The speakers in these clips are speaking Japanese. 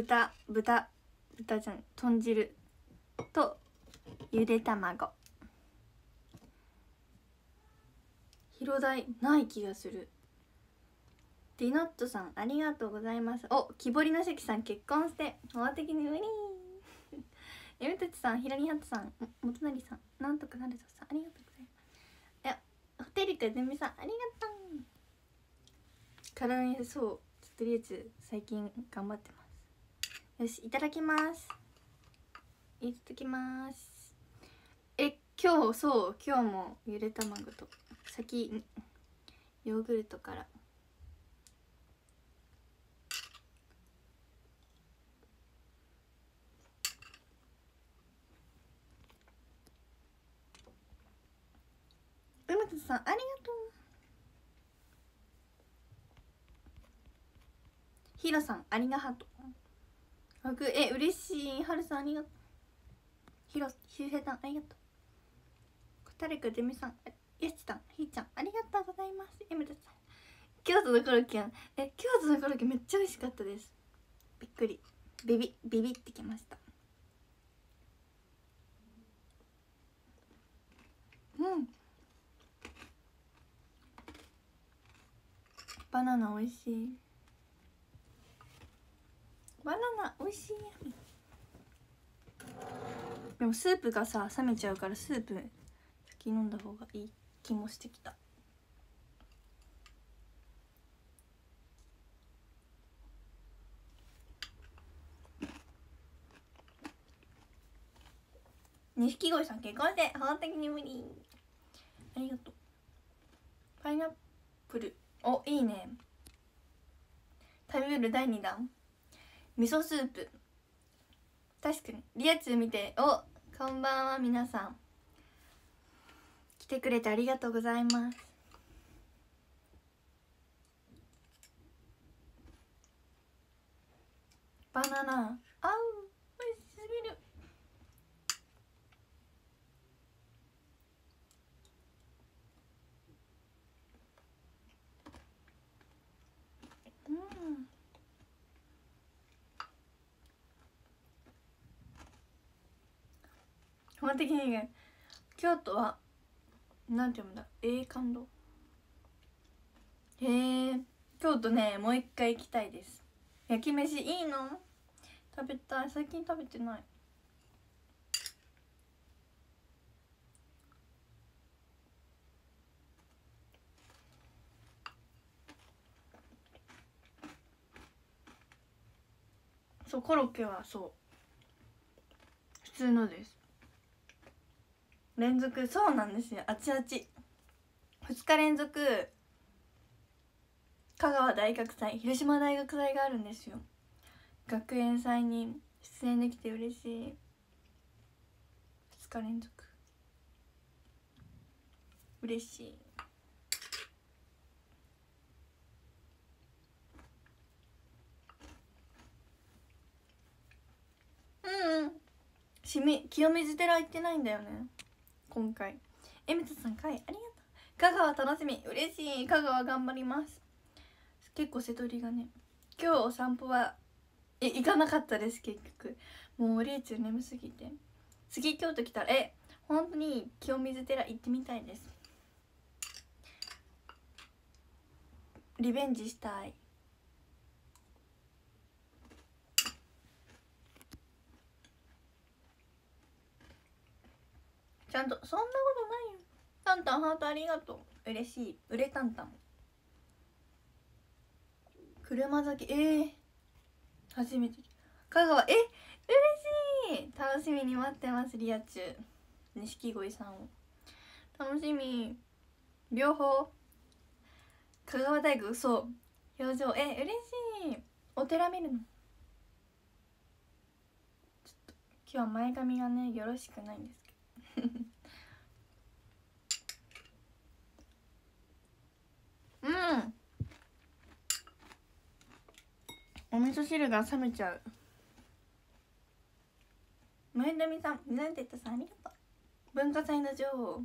豚豚豚じゃん豚汁とゆで卵。広大ない気がする。ディノットさんありがとうございます。お木彫りの関さん結婚して。法的に無理エムトチさんひらりはっさんもとなりさんなんとかなるぞさんありがとうございます。いやホテルかゼミさんありがとう。体にそうとりあえず最近頑張ってます。よしいただきます。いただきます。え今日そう今日もゆで卵と先ヨーグルトから。梅田さんありがとう。ひろさんありがはと僕え嬉しい。はるさんありがとう。ひろしゅうへいさんありがとう。たれくでみさんやしさんひーちゃんありがとうございます。えむたさん。京都のコロッケえ京都のコロッケめっちゃ美味しかったです。びっくり。ビビビビってきました。うん。バナナ美味しい。バナナ美味しい。でもスープがさ冷めちゃうからスープ先飲んだ方がいい気もしてきた。錦鯉さん結婚して法的に無理。ありがとう。パイナップル。おいいね。食べる第2弾。味噌スープ。確かに。リア充見ておこんばんは皆さん。来てくれてありがとうございます。バナナ。あう美味しすぎるうん基本的にね京都はなんて読むんだ？栄感動へえ京都ねもう一回行きたいです。焼き飯いいの？食べたい。最近食べてない。そうコロッケはそう。普通のです。連続そうなんですよ。あちあち。2日連続香川大学祭広島大学祭があるんですよ。学園祭に出演できて嬉しい。2日連続。嬉しい。うんうん。清水寺行ってないんだよね。今回。えみつさんかい？ありがとう。香川楽しみ。嬉しい。香川頑張ります。結構瀬戸りがね。今日お散歩はえ行かなかったです。結局。もうレイチ眠すぎて。次京都来たらえ本当に清水寺行ってみたいです。リベンジしたい。ちゃんとそんなことないよ。タンタンハートありがとう。嬉しい。うれタンタン車崎えー、初めて。香川。え嬉しい。楽しみに待ってますリアチュ錦鯉さんを。楽しみ。両方。香川大学。そう。表情。え嬉しい。お寺見るの。ちょっと。今日は前髪がねよろしくないんです。うん。お味噌汁が冷めちゃう。前田美さん何て言ったさんありがとう。文化祭の情報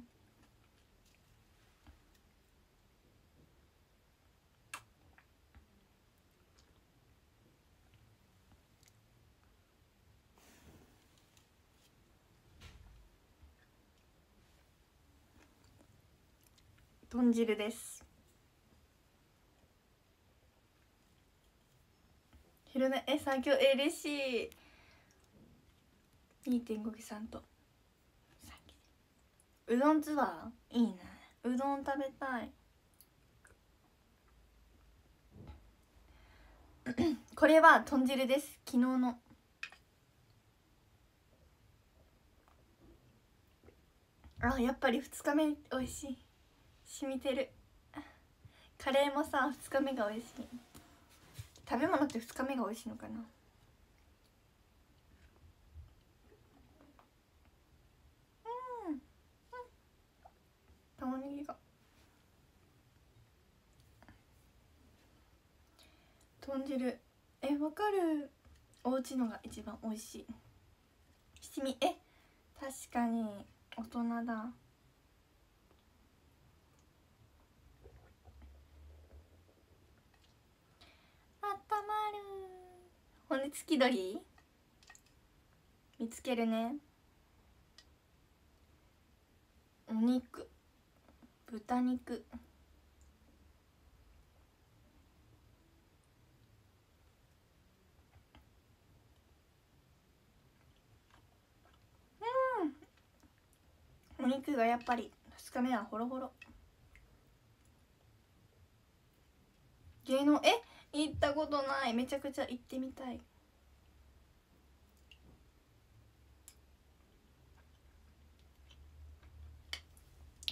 豚汁です。昼寝え最強え嬉しい。2.5期さんと。うどんツアー？いいね。うどん食べたい。これは豚汁です。昨日の。あやっぱり2日目美味しい。染みてる。カレーもさ2日目が美味しい。食べ物って2日目が美味しいのかな？うん玉ねぎが。豚汁。えわかる。おうちのが一番美味しい。七味。え確かに大人だ。あったまる。骨付き鳥？見つけるね。お肉。豚肉。お肉がやっぱり2日目はホロホロ。芸能え？行ったことない。めちゃくちゃ行ってみたい。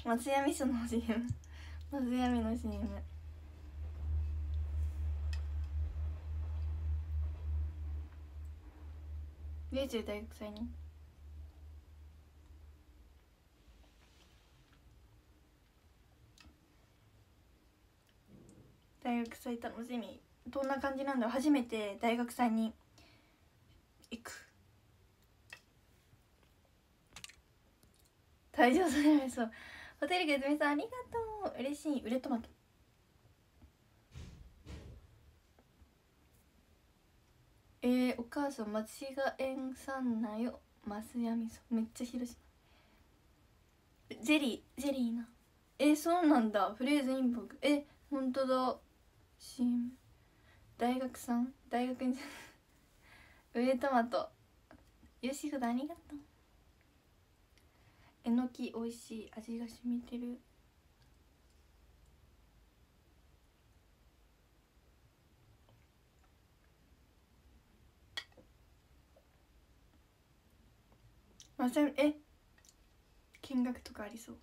松屋味噌の CM 松屋味の CM 米中大学祭に？大学祭楽しみ。どんな感じなんだろう。初めて大学祭に行く。退場されないそう。ホテルゲズミさんありがとう。嬉しい。ウレトマト。えー、お母さん間違えんさんなよ。マスヤミソめっちゃ広島ゼリーゼリーな。えー、そうなんだ。フレーズインボグ。え本当だ。CM 大学さん？大学に 上トマト。よしふだありがとう。えのきおいしい味が染みてる。まさえ？見学とかありそう。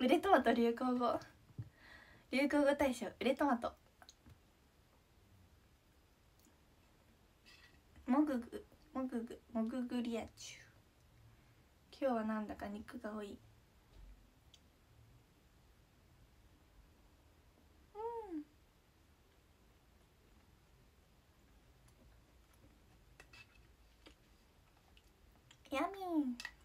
ウレトマト流行語。流行語大賞ウレトマト。もぐぐもぐぐもぐぐりやちゅ今日はなんだか肉が多い。うん。ヤミー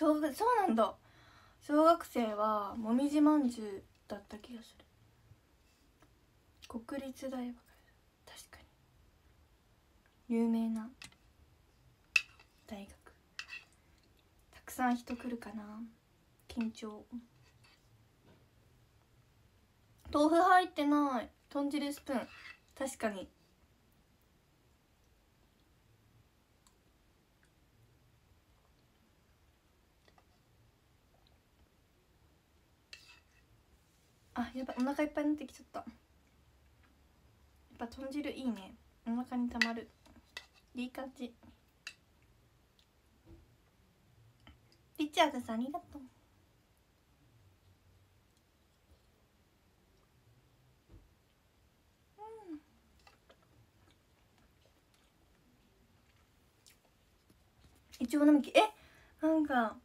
小学そうなんだ。小学生はもみじまんじゅうだった気がする。国立大学確かに。有名な大学。たくさん人来るかな。緊張。豆腐入ってない。豚汁スプーン。確かに。あやばいお腹いっぱいになってきちゃった。やっぱ豚汁いいね。お腹にたまる。いい感じ。リチャードさんありがとう。いちご並木。えなんか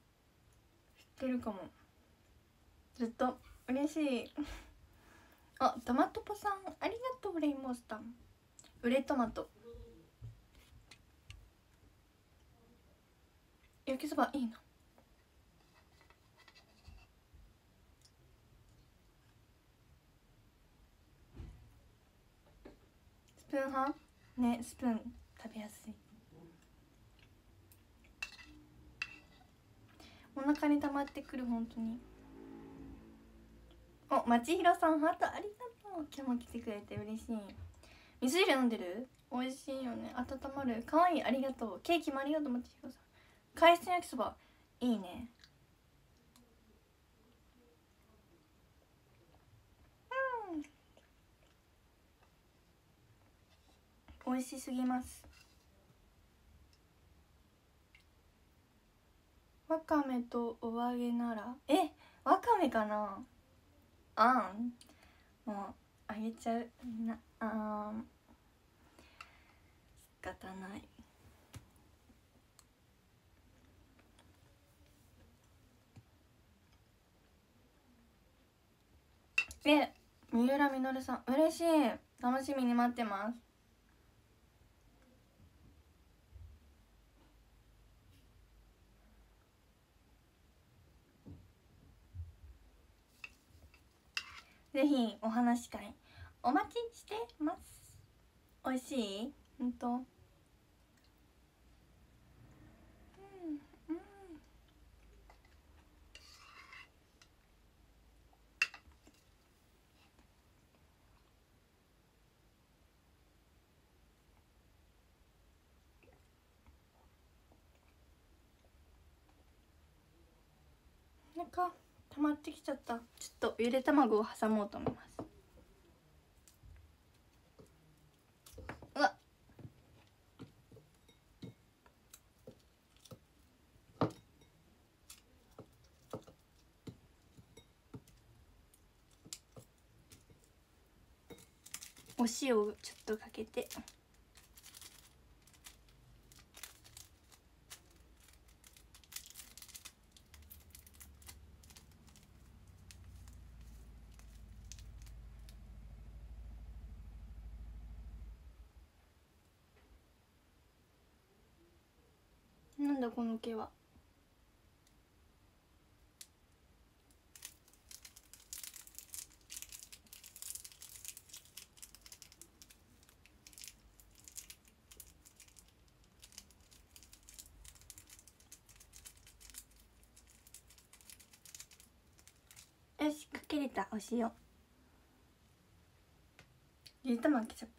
知ってるかも。ずっと。嬉しい。あトマトポさんありがとうレインボースタンウレトマト。焼きそばいいな。スプーン派？ねスプーン食べやすい。お腹に溜まってくる本当に。おまちひろさんハートありがとう。今日も来てくれて嬉しい。水入れ飲んでる？美味しいよね。温まる。かわいいありがとう。ケーキもありがとうまちひろさん。海鮮焼きそば。いいね。うん。美味しすぎます。わかめとお揚げなら？えわかめかな？あん。もうあげちゃう。なあん仕方ない。で三浦稔さん。嬉しい。楽しみに待ってます。ぜひお話し会お待ちしてます。美味しい？本当うんうんなんか溜まってきちゃった。ちょっとゆで卵を挟もうと思います。うわ。お塩をちょっとかけてなんだこの毛はよしかけれたお塩。ゆで卵ケチャップ。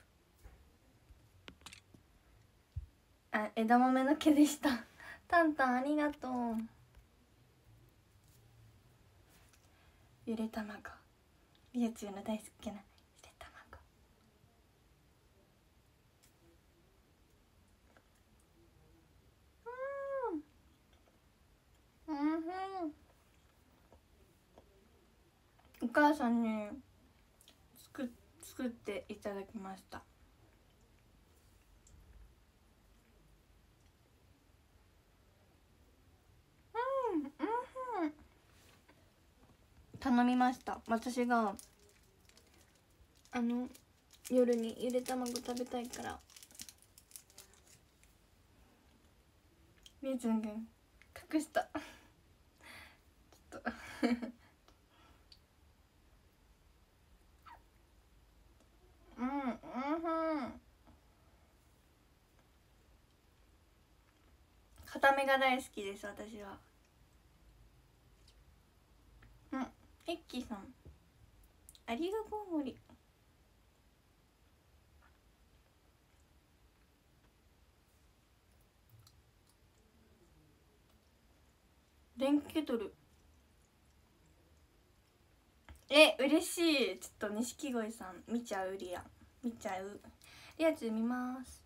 あ枝豆の毛でした。タンタンありがとう。ゆで卵。リエチューの大好きなゆで卵うんうんお母さんに作作っていただきました。うんうん。頼みました。私があの夜にゆで卵食べたいから。みゆちゃんが隠した。ちょっとうんうん固めが大好きです私は。うん。エッキーさん。ありがとうもり電気ケトル。え嬉しい。ちょっと錦鯉さん見ちゃうリア。見ちゃう。リアチュウ見ます。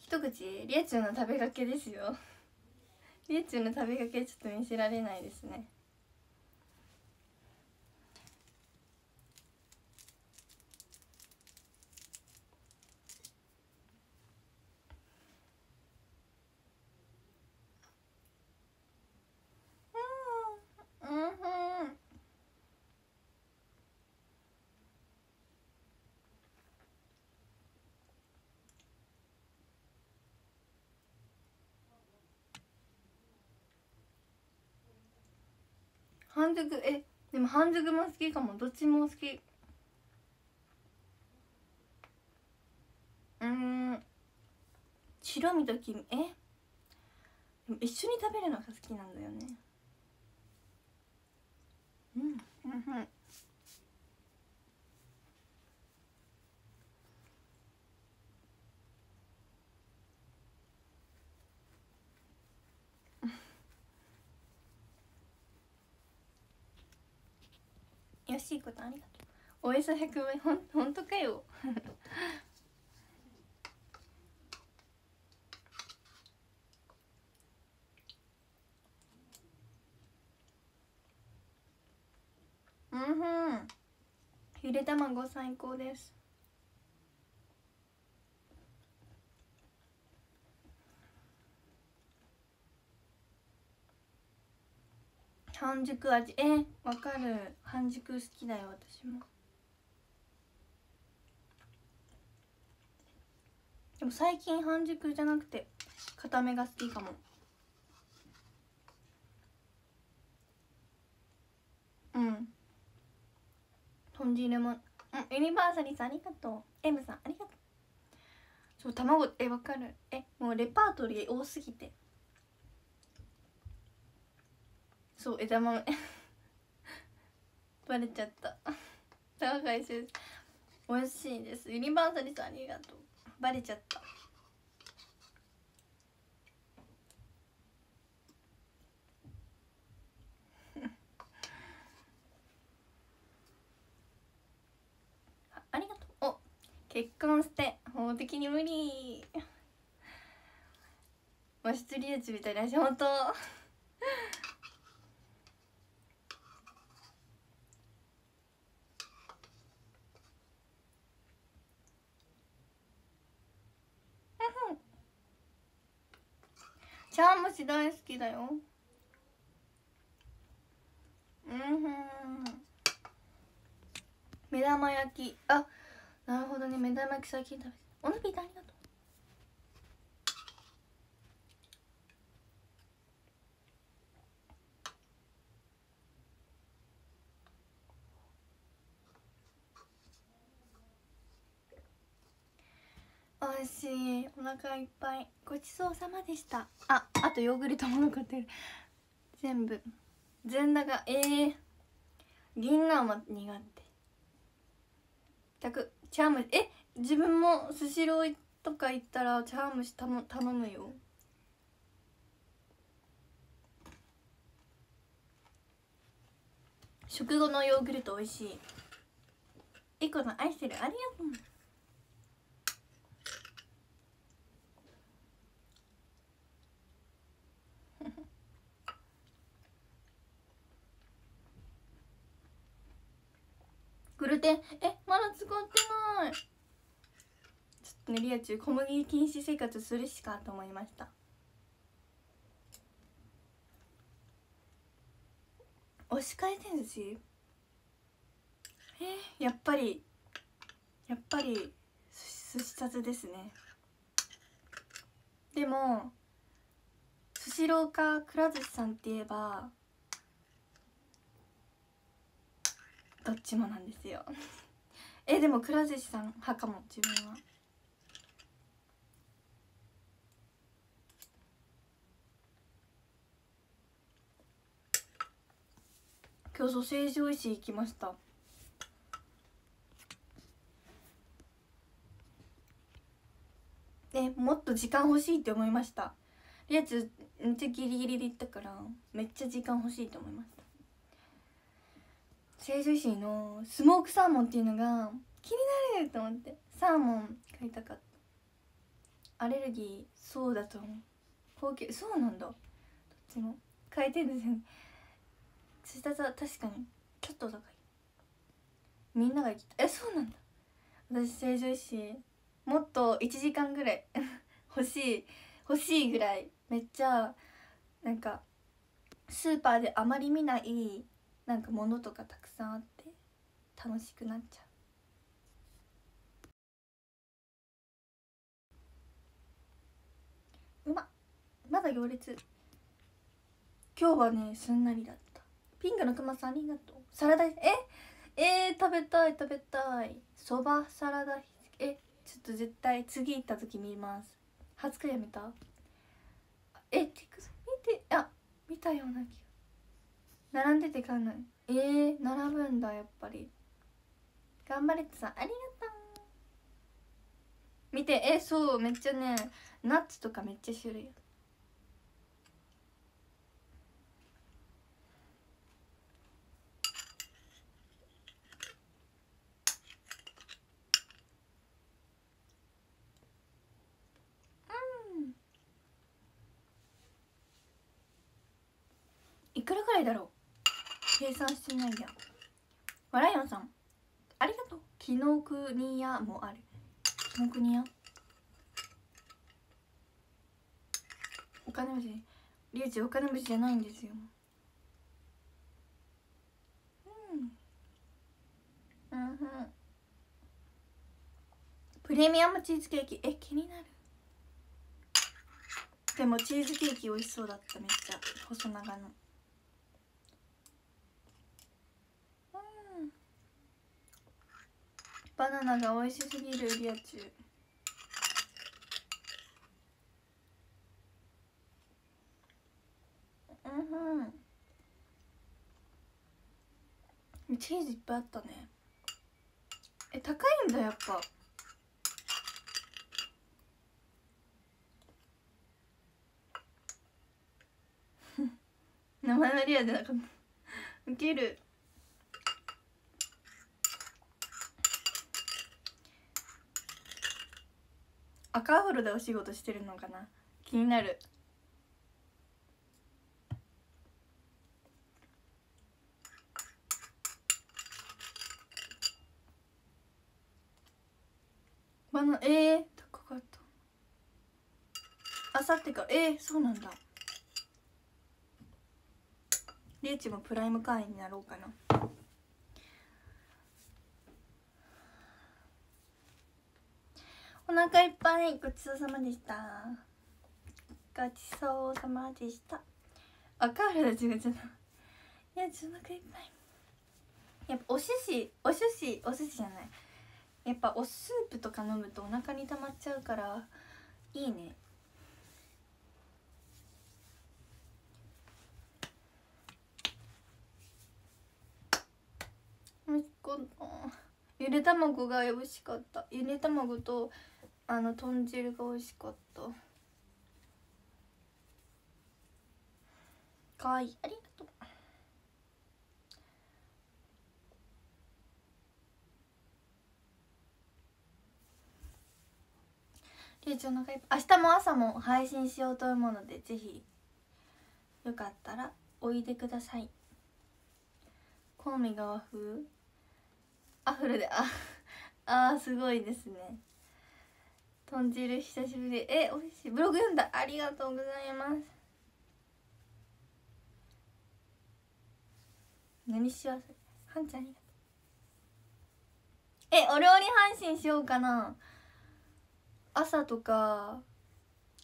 一口リアチュウの食べかけですよ。リアチュウの食べかけちょっと見せられないですねうんうん半熟えでも半熟も好きかも。どっちも好き。うん。白身と黄身え？でも一緒に食べるのが好きなんだよね。うん。うんうん。よしいことありがとう。およそ100倍ほんほんとかよ。うんふん。ゆで卵最高です半熟味。えわかる。半熟好きだよ私も。でも最近半熟じゃなくて固めが好きかも。うん。豚汁も。うんユニバーサリーさんありがとう。M さんありがとう。そう卵えわかる。えもうレパートリー多すぎて。そう枝豆。バレちゃった。高橋先生美味しいです。ユニバーサリーさんありがとう。バレちゃった。あ ありがとう。お結婚して法的に無理。和室リエチみたいなし本当茶碗蒸し大好きだよ。うん目玉焼き。あなるほどね。目玉焼き最近食べておなぴーありがと。う美味しい。お腹いっぱい。ごちそうさまでした。ああとヨーグルトも残ってる。全部。全裸がえー、銀杏は苦手。たく茶碗蒸しえ？自分もスシローとか行ったら茶碗蒸し頼む頼むよ。食後のヨーグルト美味しい。いこの愛してる。ありがとう。グルテンえまだ使ってない。ちょっとねリア中小麦禁止生活するしかと思いました。押し回転寿司えー、やっぱりやっぱり寿司札ですね。でもスシローかくら寿司さんって言えばどっちもなんですよ。えでもくら寿司さん派かも自分は。今日ソーセージおいしい行きました。えもっと時間欲しいって思いました。やつめっちゃギリギリで行ったからめっちゃ時間欲しいと思いました成城石井のスモークサーモンっていうのが気になると思ってサーモン買いたかった。アレルギーそうだと思う。高級そうなんだ。どっちも。回転寿司寿司た確かにちょっと高い。みんなが行きたい。えそうなんだ。私成城石井もっと1時間ぐらい 欲しい欲しいぐらい。めっちゃなんかスーパーであまり見ないなんか物とかたくさんあって楽しくなっちゃう。うままだ行列。今日はねすんなりだった。ピンクのクマさんありがとう。サラダえ？えー、食べたい食べたい。そばサラダえ？ちょっと絶対次行った時見ます。初くやめた？えティク見てあ見たような気が。並んでてかんないえー、並ぶんだやっぱり。頑張れってさんありがとう。見てえそうめっちゃねナッツとかめっちゃ種類いくらぐらいだろう？計算してないや。わらやんさんありがとう。紀ノ国屋もある。紀ノ国屋？お金持ちリュウジお金持ちじゃないんですよ。うん。うん。プレミアムチーズケーキえ気になる。でもチーズケーキ美味しそうだっためっちゃ。細長の。バナナが美味しすぎるリアチュうん。チーズいっぱいあったね。え高いんだやっぱ。名前のリアでなかった。ウケる。赤アフロでお仕事してるのかな気になる。バナえー、高かったあさってか。らえー、そうなんだ。リュウチもプライム会員になろうかな。お腹いっぱいごちそうさまでした。ごちそうさまでした。あカールだ違う違ういやちょっとお腹いっぱい。やっぱお寿司お寿司お寿司じゃない。やっぱおスープとか飲むとお腹に溜まっちゃうからいいね。ゆで卵が美味しかった。ゆで卵とあの豚汁が美味しかった。かわいい。ありがとう。ちゃんの明日も朝も配信しようと思うのでぜひよかったらおいでください。香味が和風？アフルで。ああすごいですね。豚汁久しぶり。え美味しい。ブログ読んだ。ありがとうございます。何しわせ。はんちゃんありがとう。えお料理配信しようかな。朝とか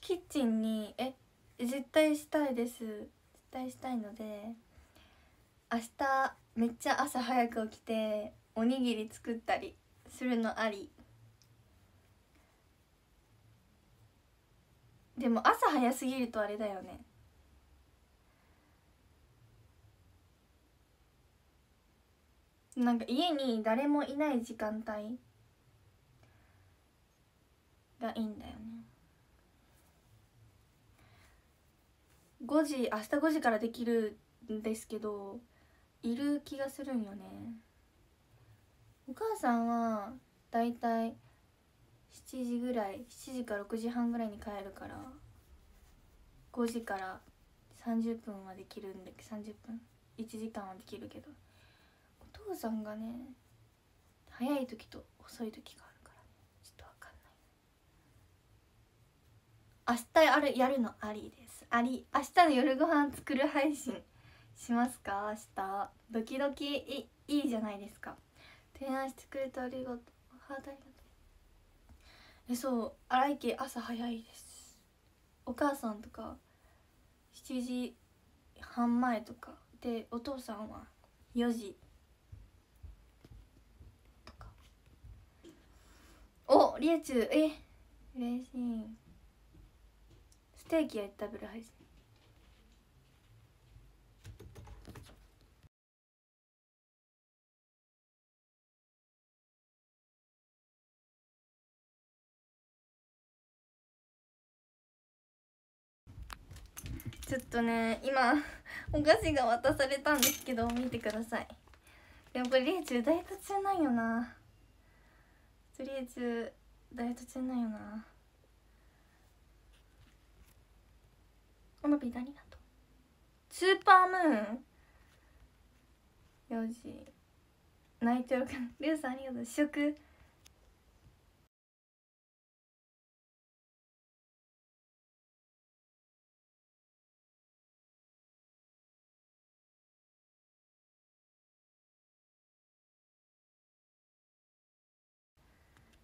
キッチンにえ絶対したいです。絶対したいので明日めっちゃ朝早く起きておにぎり作ったりするのあり。でも朝早すぎるとあれだよね。なんか家に誰もいない時間帯がいいんだよね。5時明日5時からできるんですけどいる気がするんよね。お母さんはだいたい7時ぐらい7時か6時半ぐらいに帰るから5時から30分はできるんで30分。1時間はできるけど。お父さんがね早い時と遅い時があるからねちょっと分かんない。明日あるやるのありです。あり明日の夜ご飯作る配信しますか？明日。ドキドキ。いいいじゃないですか。提案してくれてありがとう。ハートありがとうえそう荒井家朝早いです。お母さんとか7時半前とか。でお父さんは4時。とか。おりえちゅうえ嬉しい。ステーキやいて食べる配信ちょっとね今お菓子が渡されたんですけど見てください。でもこれリエチュダイエット中なんよな。とりあえずダイエット中なんよな。おのびありがとう。スーパームーン。4時泣いてるかな。リュウさんありがとう。試食。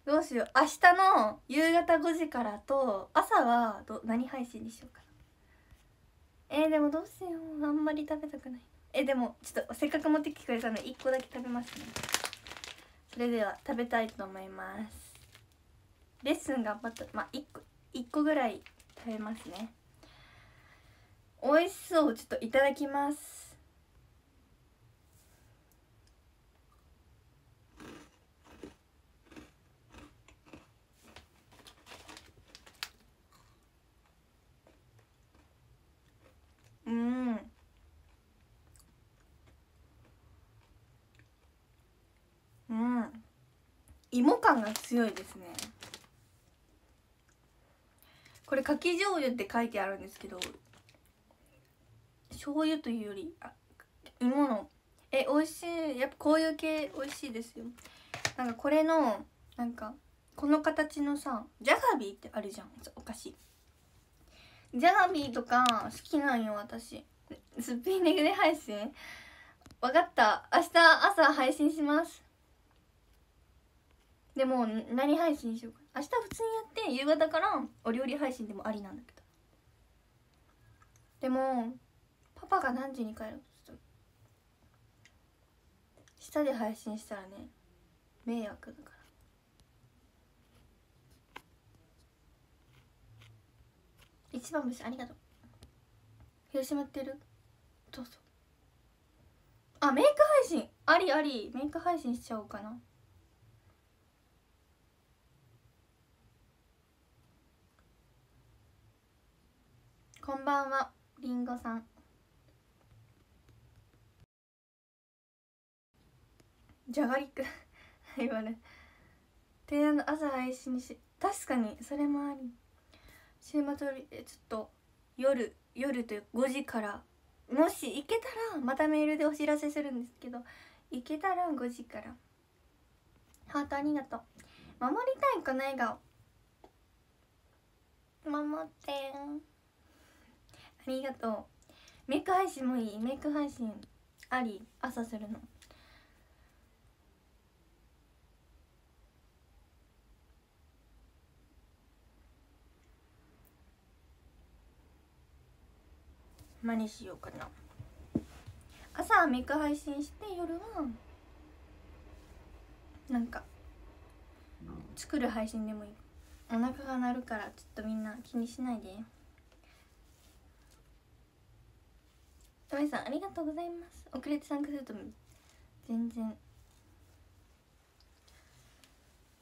どうしよう。明日の夕方5時からと朝はど何配信にしようかな。えー、でもどうしよう。あんまり食べたくない。えでもちょっとせっかく持ってきてくれたので1個だけ食べますね。それでは食べたいと思います。レッスン頑張った。まあ1個1個ぐらい食べますね。美味しそう。ちょっといただきますうんうん芋感が強いですね。これかき醤油って書いてあるんですけど醤油というよりあ芋のえ美味しいやっぱこういう系美味しいですよ。なんかこれのなんかこの形のさジャガビーってあるじゃんお菓子。ジャガビーとか好きなんよ私。すっぴんでグレ配信。分かった。明日朝配信します。でも何配信しようか。明日普通にやって夕方からお料理配信でもありなんだけど。でもパパが何時に帰ると下で配信したらね迷惑だから。一番星ありがとう。広島ってる？どうぞあメイク配信。ありあり。メイク配信しちゃおうかな。こんばんはりんごさん。じゃがりく言われ提案の朝配信し確かにそれもあり。週末よりちょっと夜夜という5時からもし行けたらまたメールでお知らせするんですけど行けたら5時から。ハートありがとう。守りたいこの笑顔。守ってありがとう。メイク配信もいい。メイク配信あり。朝するの。何しようかな。朝はメイク配信して夜はなんか作る配信でもいい。お腹が鳴るからちょっとみんな気にしないでトメさんありがとうございます。遅れて参加すると全然。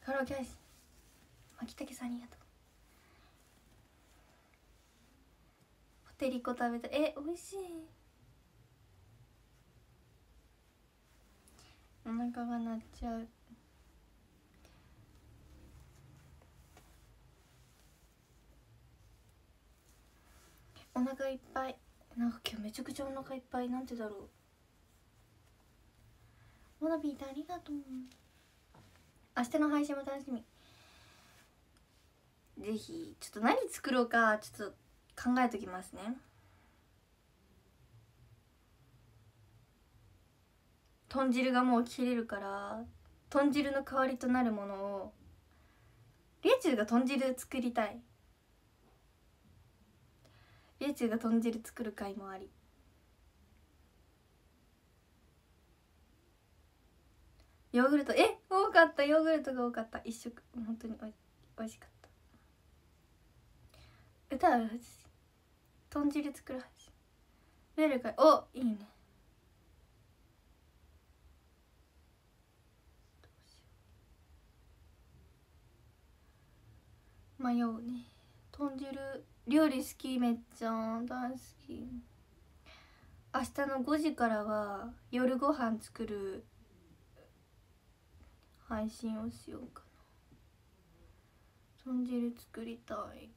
カラオケ配信。牧竹さんありがとう。ポテリコ食べた。え美味しい。お腹が鳴っちゃう。お腹いっぱい。なんか今日めちゃくちゃお腹いっぱいなんてだろう。モナビーありがとう。明日の配信も楽しみ。ぜひちょっと何作ろうかちょっと考えときますね。豚汁がもう切れるから豚汁の代わりとなるものをりえちゅうが豚汁作りたい。ベーチが豚汁作る会もあり。ヨーグルト。え？多かった。ヨーグルトが多かった。一食。本当においしかった。歌う配豚汁作る配メール会おいいね。迷うね。豚汁料理好きめっちゃ大好き。明日の5時からは夜ご飯作る配信をしようかな。豚汁作りたい。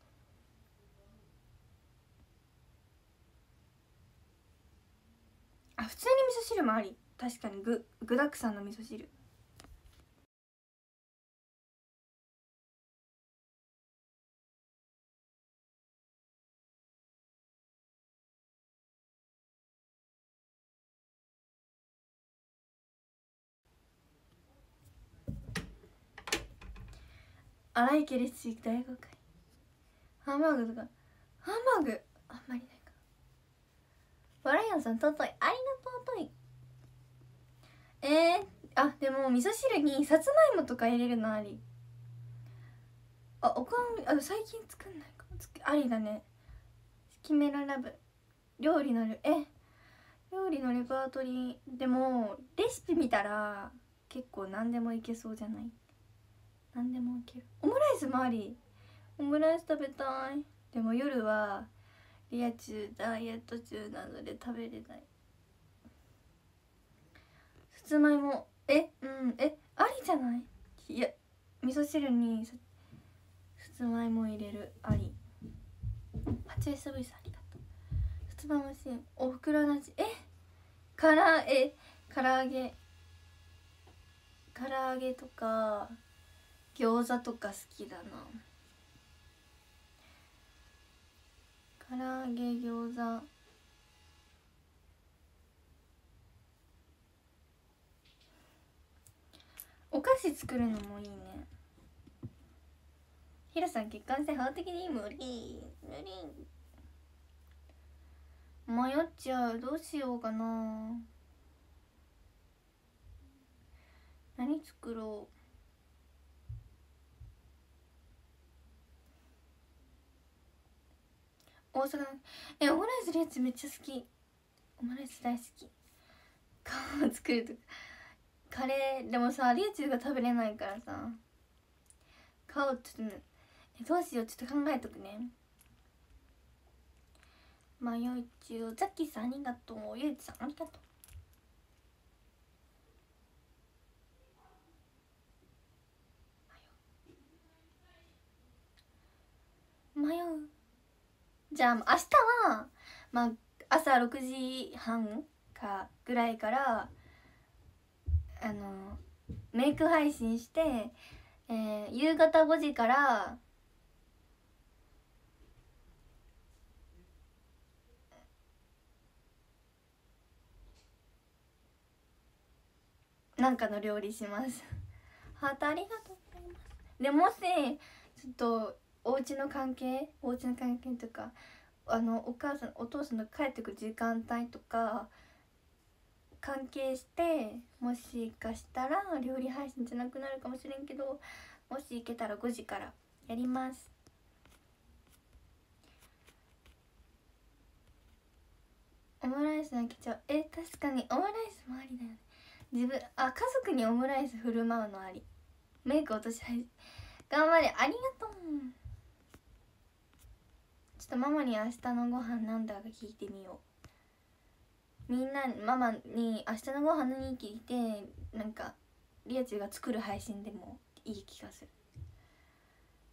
あ普通に味噌汁もあり。確かに具具だくさんの味噌汁。荒いけレシ大誤解ハンバーグとか。ハンバーグ？あんまりないか。バラヤンさん尊い。ありがとう尊い。えー、あでも味噌汁にさつまいもとか入れるのあり。あおかんあ最近作んないか。つありだね。キメララブ料理のえ？料理のレパートリー。でもレシピ見たら結構何でもいけそうじゃない？何でもいける。オムライスもあり。オムライス食べたい。でも夜はリア中ダイエット中なので食べれない。さつまいも。え？うん。え？ありじゃない？いや味噌汁にさつまいも入れる。あり。八エスボイスありがとう。さつまいもしおふくろの味。え？からえ唐揚げ。唐揚げとか。餃子とか好きだな。唐揚げ餃子。お菓子作るのもいいね。ひろさん結婚して法的に無理。無理。迷っちゃう。どうしようかな。何作ろう。大阪えオムライスのやつめっちゃ好き。オムライス大好き。顔を作るとか。カレーでもさリュウチュウが食べれないからさ。顔ちょっとねどうしようちょっと考えとくね。迷い中ザッキーさんありがとう。ゆうちさんありがとう。迷う。じゃあ明日はまあ朝6時半かぐらいからあのメイク配信して、えー、夕方5時からなんかの料理します。ハートありがとうございます。でもしちょっとお家の関係お家の関係とかあのお母さんお父さんの帰ってくる時間帯とか関係してもしかしたら料理配信じゃなくなるかもしれんけどもし行けたら5時からやります。オムライスのけちゃうえ確かにオムライスもありだよね。自分あ家族にオムライス振る舞うのあり。メイク落とし配信。頑張れ。ありがとう。とママに明日のご飯なんだか聞いてみよう。みんなママに明日のご飯何聞いてなんかリアチが作る配信でもいい気がする。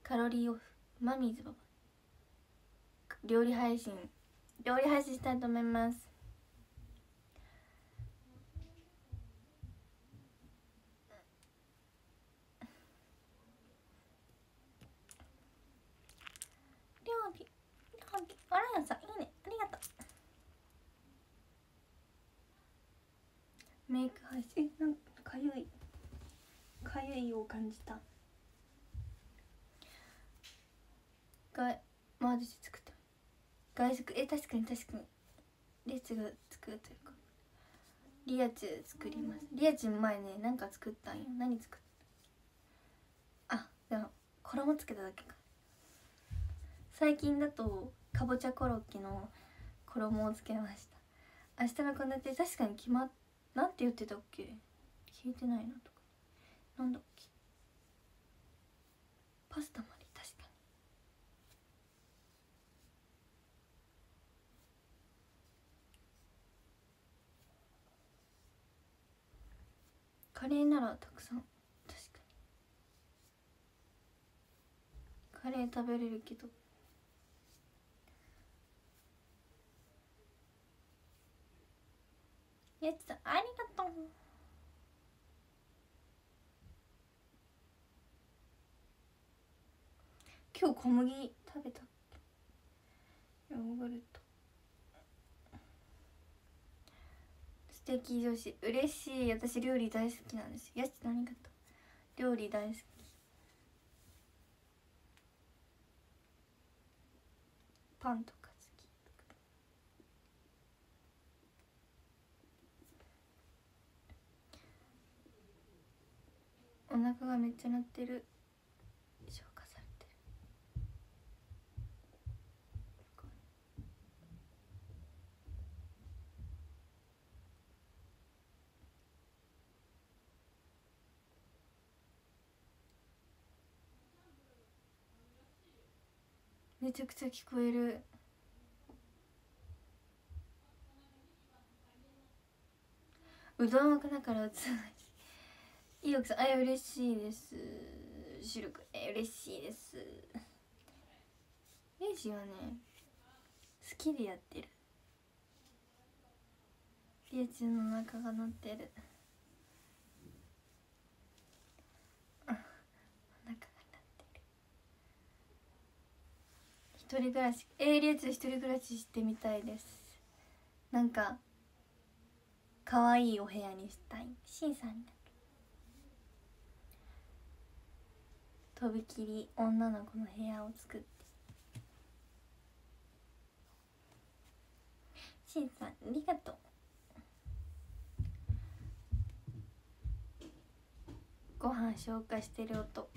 カロリーオフマミーズババ料理配信料理配信したいと思いますあらやさんいいねありがとうメイク配信なんかかゆいかゆいを感じた。がまあ私作った。外食え確かに確かに。列が作るというか。リアチュ作ります。リアチュ前ねなんか作ったんよ。何作った？あでも衣つけただけか。最近だとかぼちゃコロッケの衣をつけました。明日の献立確かに決まっなんて言ってたっけ？聞いてないなとか。なんだっけ？パスタもあり確かにカレーならたくさん。確かに。カレー食べれるけど。やつありがとう。今日小麦食べたヨーグルト。素敵女子嬉しい。私料理大好きなんです。やつ何かと料理大好き。パンとかお腹がめっちゃ鳴ってる消化されてるめちゃくちゃ聞こえる。うどんだから映つないいい奥さんあ嬉しいです。シルクえ嬉しいです。レイジはね好きでやってる。リエチのお腹が鳴ってるお腹が鳴ってる一人暮らしえー、リエチ一人暮らししてみたいです。なんか可愛いお部屋にしたい。しんさんとびきり女の子の部屋を作って。しんさんありがとう。ご飯消化してる音。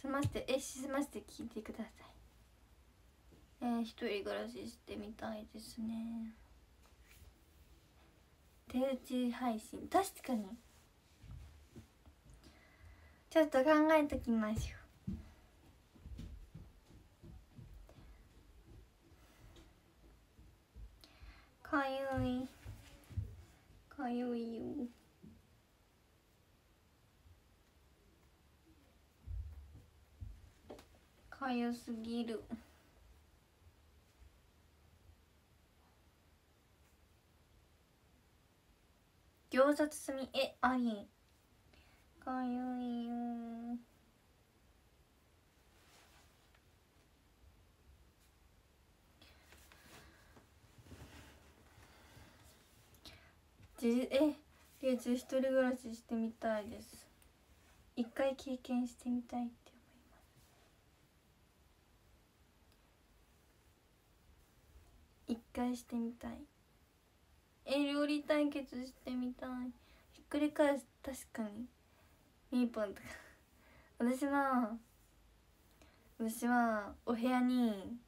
済ませてえ済ませて聞いてください。えー、一人暮らししてみたいですね。手打ち配信。確かに。ちょっと考えときましょう。かゆい。かゆいよ。かゆすぎる。餃子包み。えあり。かゆいよ。じえリュウ一人暮らししてみたいです。一回経験してみたいって思います一回してみたい。え料理対決してみたい。ひっくり返す。確かに。みーぽんとか。私は私はお部屋に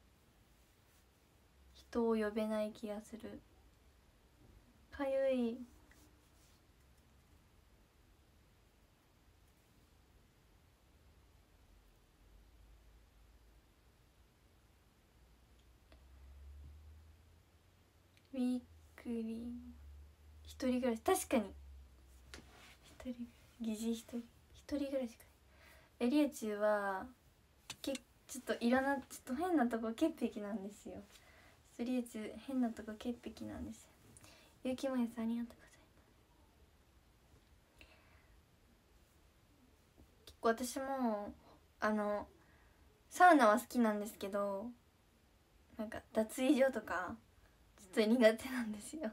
人を呼べない気がする。かゆい。ウィークリー一人暮らし確かに。一人疑似一人。一人暮らしかエリエチュはけちょっといらなちょっと変なとこ潔癖なんですよ。エリエチュ変なとこ潔癖なんですよ。ゆきまやさんありがとうございます結構私もあのサウナは好きなんですけどなんか脱衣所とかと苦手なんですよ。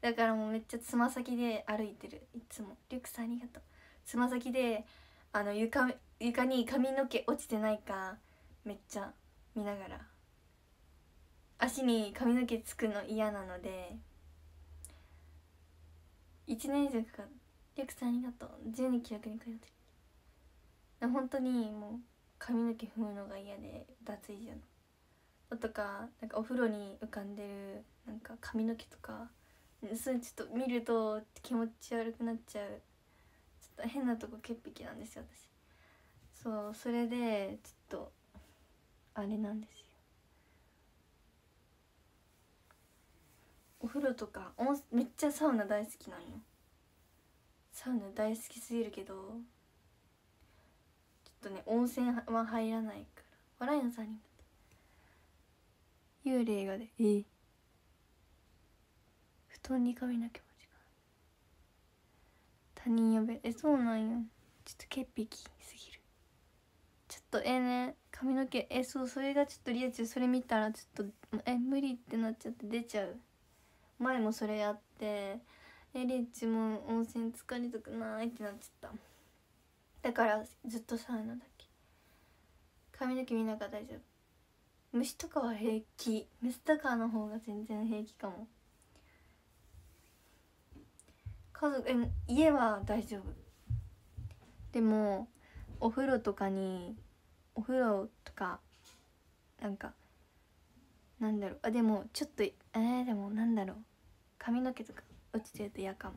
だからもうめっちゃつま先で歩いてる。いつも。リュックさんありがとう。つま先であの床床に髪の毛落ちてないかめっちゃ見ながら。足に髪の毛つくの嫌なので。1年以上かかる。りょくさんありがとう。12気楽に通ってる。本当にもう髪の毛踏むのが嫌で脱衣所の。とかなんかお風呂に浮かんでるなんか髪の毛とかそれちょっと見ると気持ち悪くなっちゃう。ちょっと変なとこ潔癖なんですよ私。そうそれでちょっとあれなんですよ。お風呂とかめっちゃサウナ大好きなんよ。サウナ大好きすぎるけどちょっとね温泉は入らないから。笑いの3人幽霊がでえ布団に髪の毛持ちが他人呼べ。えそうなんよちょっと潔癖すぎる。ちょっとえね髪の毛。えそうそれがちょっとリア充それ見たらちょっとえ無理ってなっちゃって出ちゃう。前もそれやってえリッチも温泉疲れたくないってなっちゃった。だからずっとサウナだけ。髪の毛見なが大丈夫。虫とかは平気。虫とかの方が全然平気かも。家族え家は大丈夫。でもお風呂とかにお風呂とかなんかなんだろう。あでもちょっとえー、でもなんだろう。髪の毛とか落ちてると嫌かも。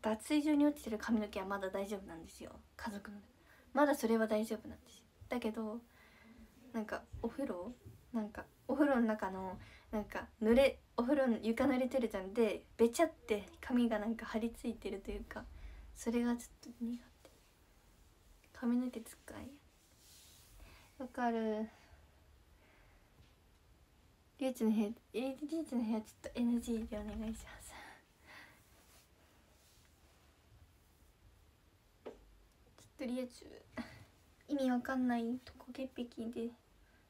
脱衣所に落ちてる髪の毛はまだ大丈夫なんですよ。家族の。まだそれは大丈夫なんですだけどなんかお風呂なんかお風呂の中のなんか濡れお風呂の床濡れてるじゃん。でべちゃって髪がなんか張り付いてるというかそれがちょっと苦手。髪の毛使い。わかる。リュウチの部屋リュウチの部屋ちょっと NG でお願いします。ちょっとリュウチ意味わかんないとこ潔癖で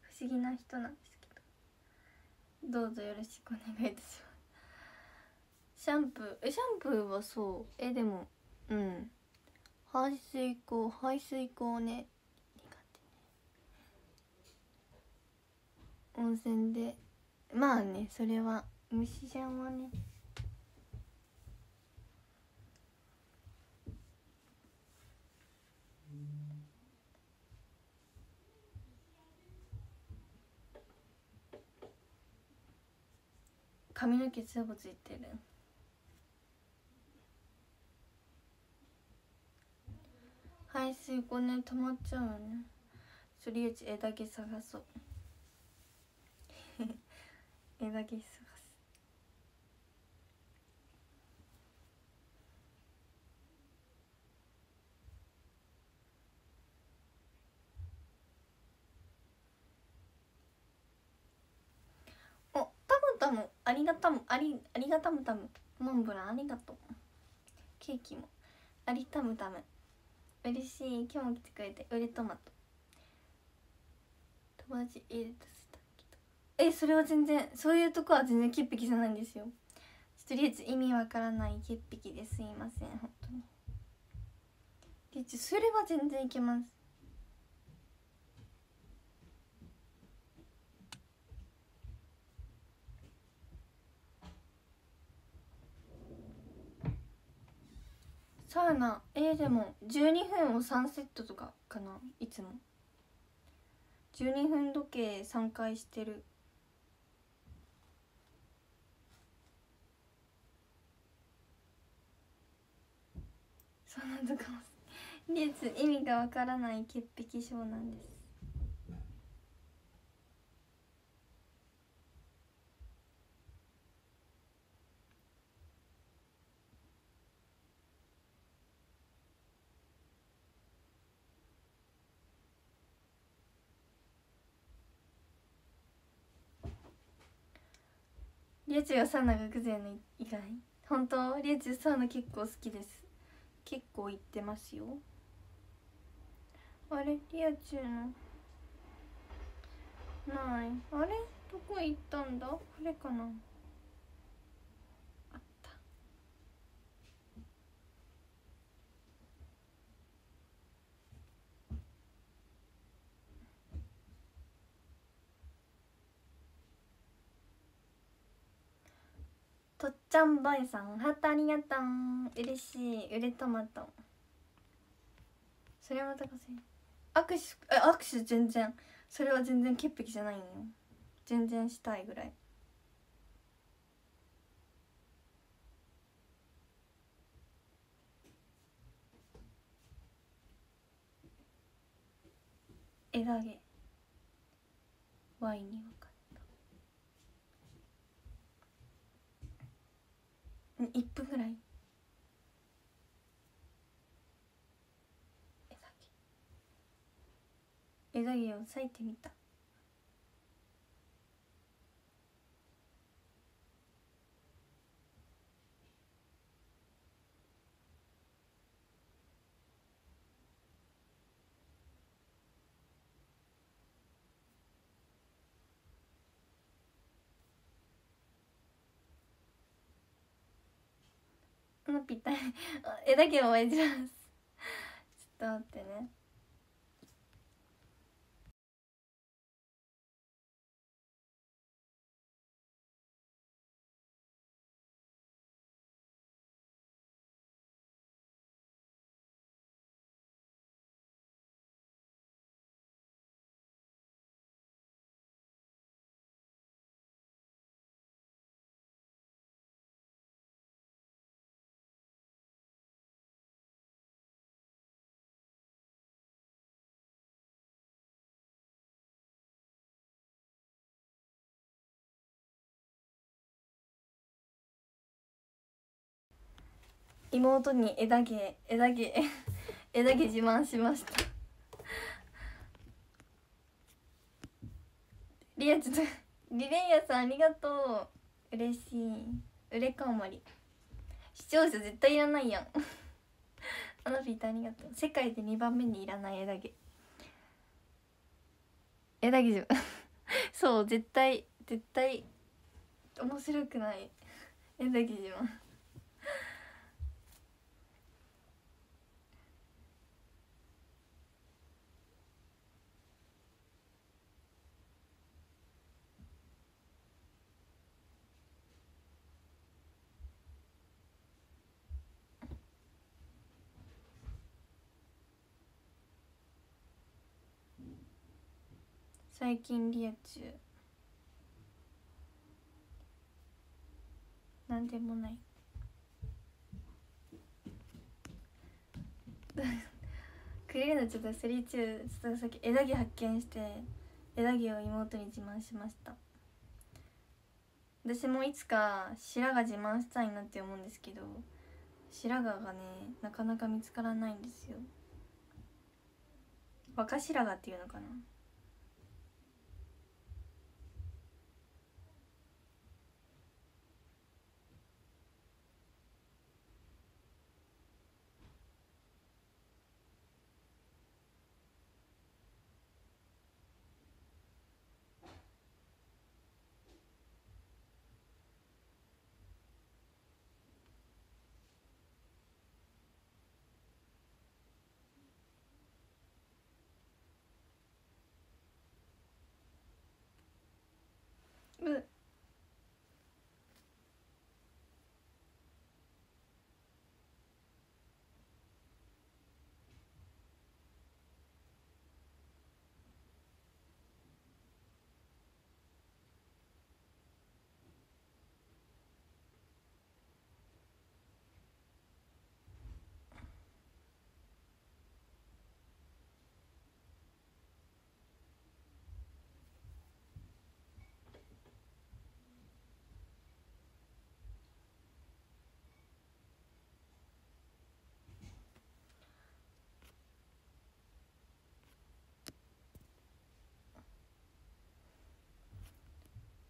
不思議な人なんです。どうぞよろしくお願いいたします。シャンプーえシャンプーはそう。えでもうん。排水口排水口ね。温泉で。まあねそれは。虫ちゃんはね。髪の毛全部ついてる。排水口ね止まっちゃうよね。とりあえず枝毛探そう。枝毛探すおタムタムありがたむありありがたむたむ。モンブランありがとう。ケーキも。ありたむたむ。嬉しい。今日も来てくれて。ウレトマト。友達入れたけどえそれは全然そういうとこは全然潔癖じゃないんですよ。とりあえず意味わからない潔癖です。いません本当に。でそれは全然いけます。サウナ。えー、でも12分を3セットとかかな。いつも。12分時計3回してる。そうなんとかも。リエツ意味がわからない潔癖症なんです。リエツがサウナが偶然の以外本当リエツサウナ結構好きです。結構行ってますよ。あれ？リアチューのない。あれ？どこ行ったんだ？これかなあったとっちゃんボイさんハートありがとう。嬉しい。うれトマト。それまたかせ握手え握手全然。それは全然潔癖じゃないんよ。全然したいぐらい。枝毛。ワインに分かった1分ぐらい。枝毛枝毛を裂いてみた。のぴったり枝毛を演じます。ちょっと待ってね。妹に枝毛枝毛 枝毛自慢しました。リアちょっとリレイヤさんありがとう。嬉しい。うれかおまり。視聴者絶対いらないやん。アナフィートありがとう。世界で2番目にいらない枝毛。枝毛じゃ そう絶対絶対面白くない。枝毛自慢。最近リア充。なんでもない。くれるのちょっとスリーチューちょっとさっき枝毛発見して枝毛を妹に自慢しました。私もいつか白髪自慢したいなって思うんですけど白髪がねなかなか見つからないんですよ。若白髪っていうのかな。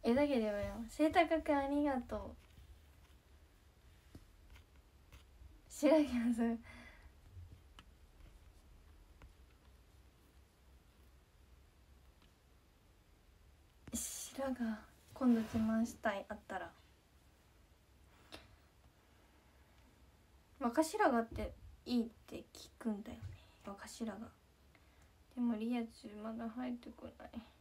枝毛でもよ。背高くありがとう。白毛はさ。白髪今度自慢したい。あったら。若白髪っていいって聞くんだよね。若白髪。でもリア充まだ生えてこない。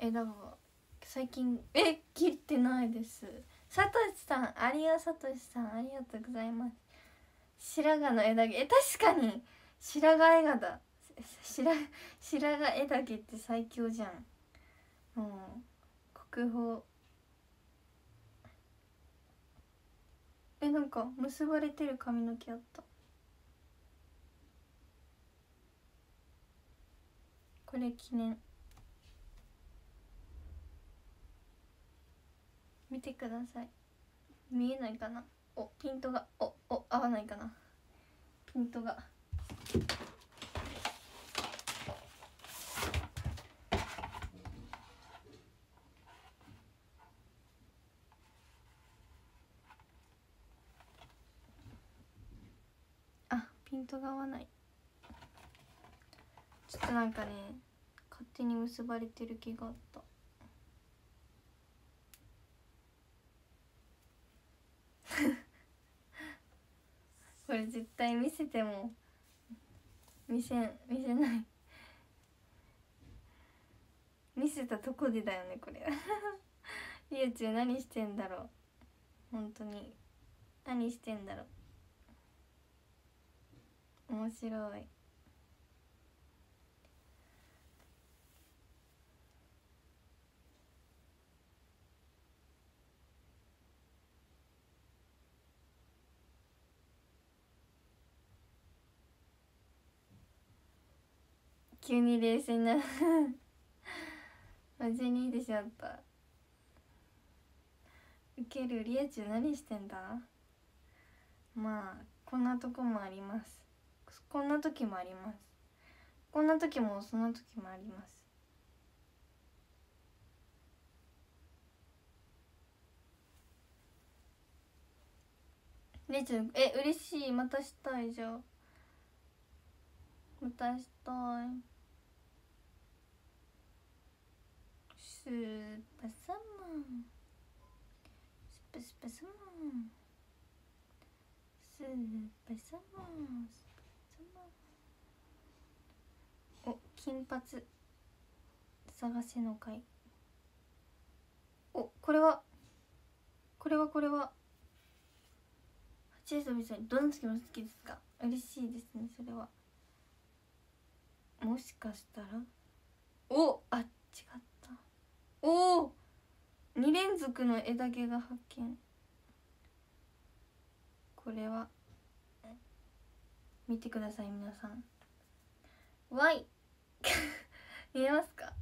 枝が最近え切ってないです。さとしさんありがさとしさんありがとうございます。白髪の枝毛。え確かに白髪枝だ。白白髪枝毛って最強じゃん。もう国宝。えなんか結ばれてる髪の毛あった。これ記念。見てください。見えないかな？おピントが。おお合わないかな？ピントが。あピントが合わない。ちょっとなんかね勝手に結ばれてる気があったこれ絶対見せても見せん見せない。見せたとこでだよねこれ。リエチュ何してんだろう。本当に。何してんだろう。面白い。急に冷静な マジにいいでしょった。ウケるリエチュ何してんだ？まあこんなとこもあります。こんな時もあります。こんな時もそんな時もあります。リエチュえ嬉しい。またしたいじゃんまたしたいスーパーサマン。スーパースーパーサマン。スーパーサマン。スーパーサマン。お金髪。探せの会。おこれは。これはこれは。八重さんどの月も好きですか？嬉しいですねそれは。もしかしたら？お。あ違った。お。お2連続の枝毛が発見。これは。見てください皆さん。Y 見えますか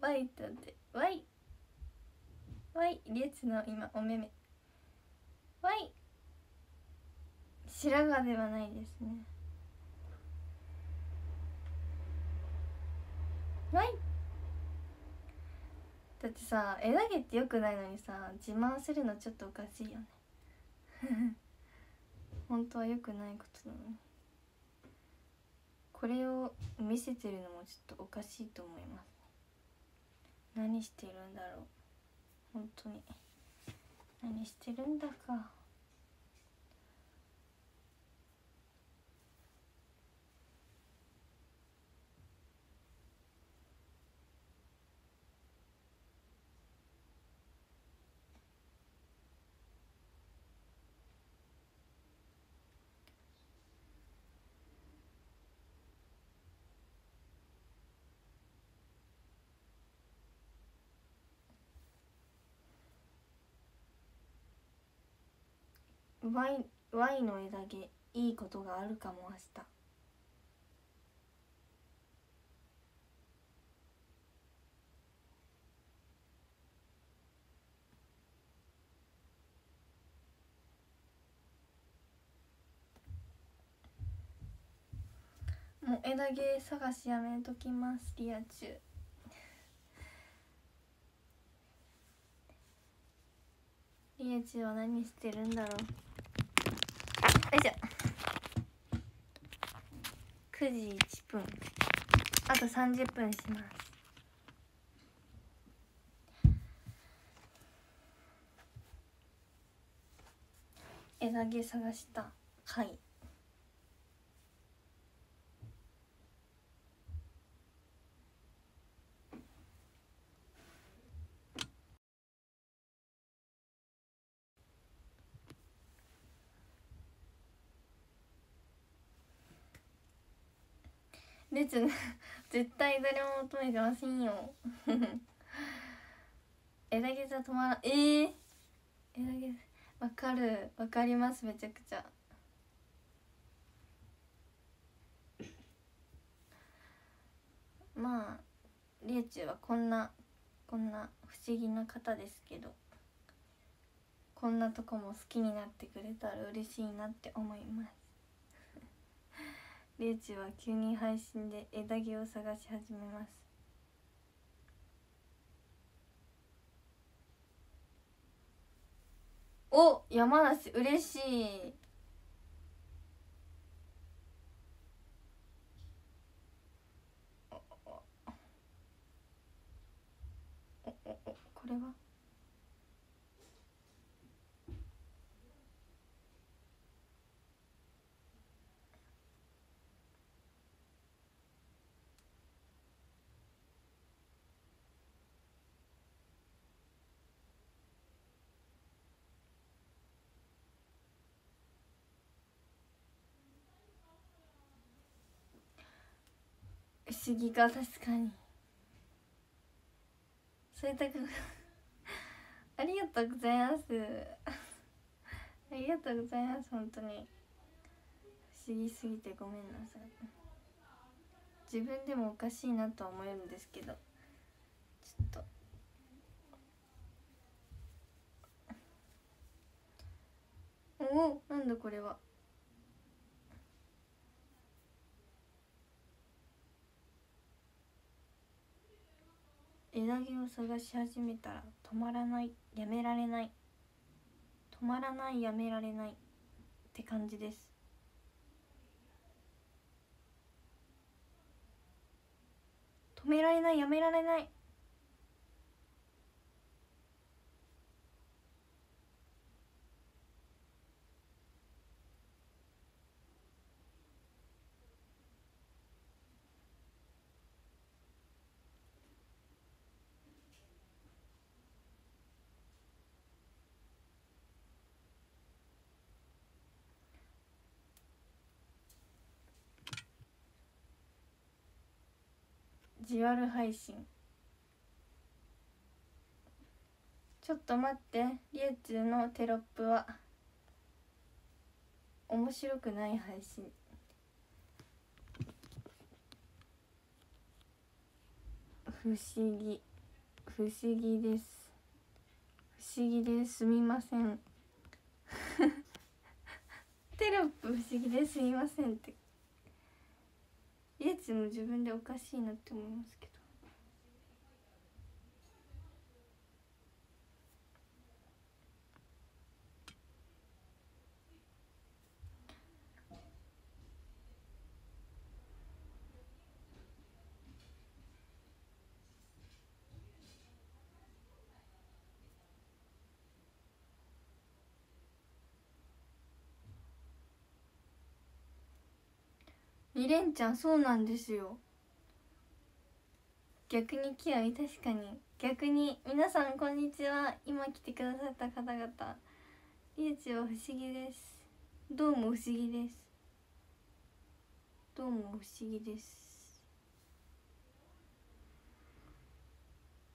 ？Y ってなって。Y Y 列の今お目目。Y 白髪ではないですねはい。だってさ枝毛ってよくないのにさ自慢するのちょっとおかしいよね。本当はよくないことなのに。これを見せてるのもちょっとおかしいと思います。何してるんだろう。本当に。何してるんだか。Y, y の枝毛いいことがあるかも明日。もう枝毛探しやめときますリア充。リア充は何してるんだろう。いしょ。9時1分。あと30分します。枝毛探した回。絶対誰も求めてませんよ。枝毛じゃ止まらえー、枝毛わかる。わかりますめちゃくちゃ。まありゅうちゅうはこんなこんな不思議な方ですけどこんなとこも好きになってくれたら嬉しいなって思います。りゅうちゅうは急に配信で枝毛を探し始めます。お山梨嬉しい。これは思議か確かに。それたありがとうございます。ありがとうございます本当に。不思議すぎてごめんなさい。自分でもおかしいなとは思えるんですけど。ちょっと。おおなんだこれは。枝毛を探し始めたら止まらないやめられない止まらないやめられないって感じです。止められないやめられない。ジュアル配信。ちょっと待って。リュウチュウのテロップは。面白くない配信。不思議。不思議です。不思議です。みません。テロップ不思議ですみませんって。イエツも自分でおかしいなって思いますけど。二連ちゃんそうなんですよ。逆に気合い確かに。逆に皆さんこんにちは。今来てくださった方々。リュウチは不思議です。どうも不思議です。どうも不思議です。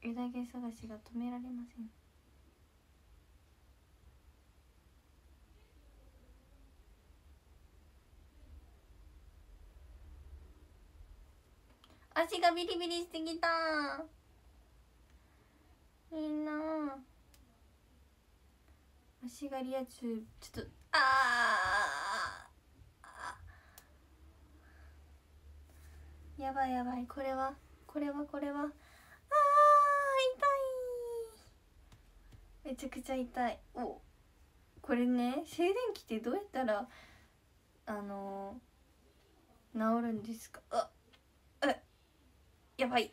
枝毛探しが止められません。足がビリビリしてきた。いいな。足がリア充ちょっと。あやばいやばいこれは。これはこれは。あー痛い。めちゃくちゃ痛い。お。これね静電気ってどうやったらあのー、治るんですか？あやばい。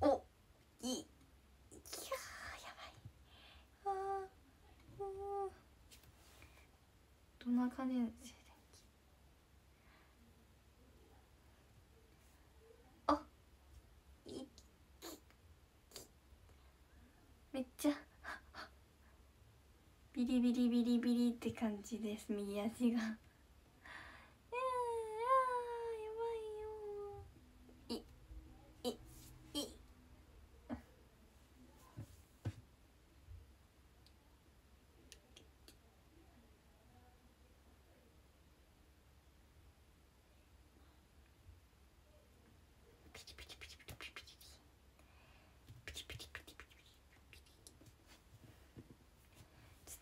おいいいややばい。ああどんな感じ静電気あい。めっちゃ。ビリビリビリビリって感じです右足がえー、あやばいよ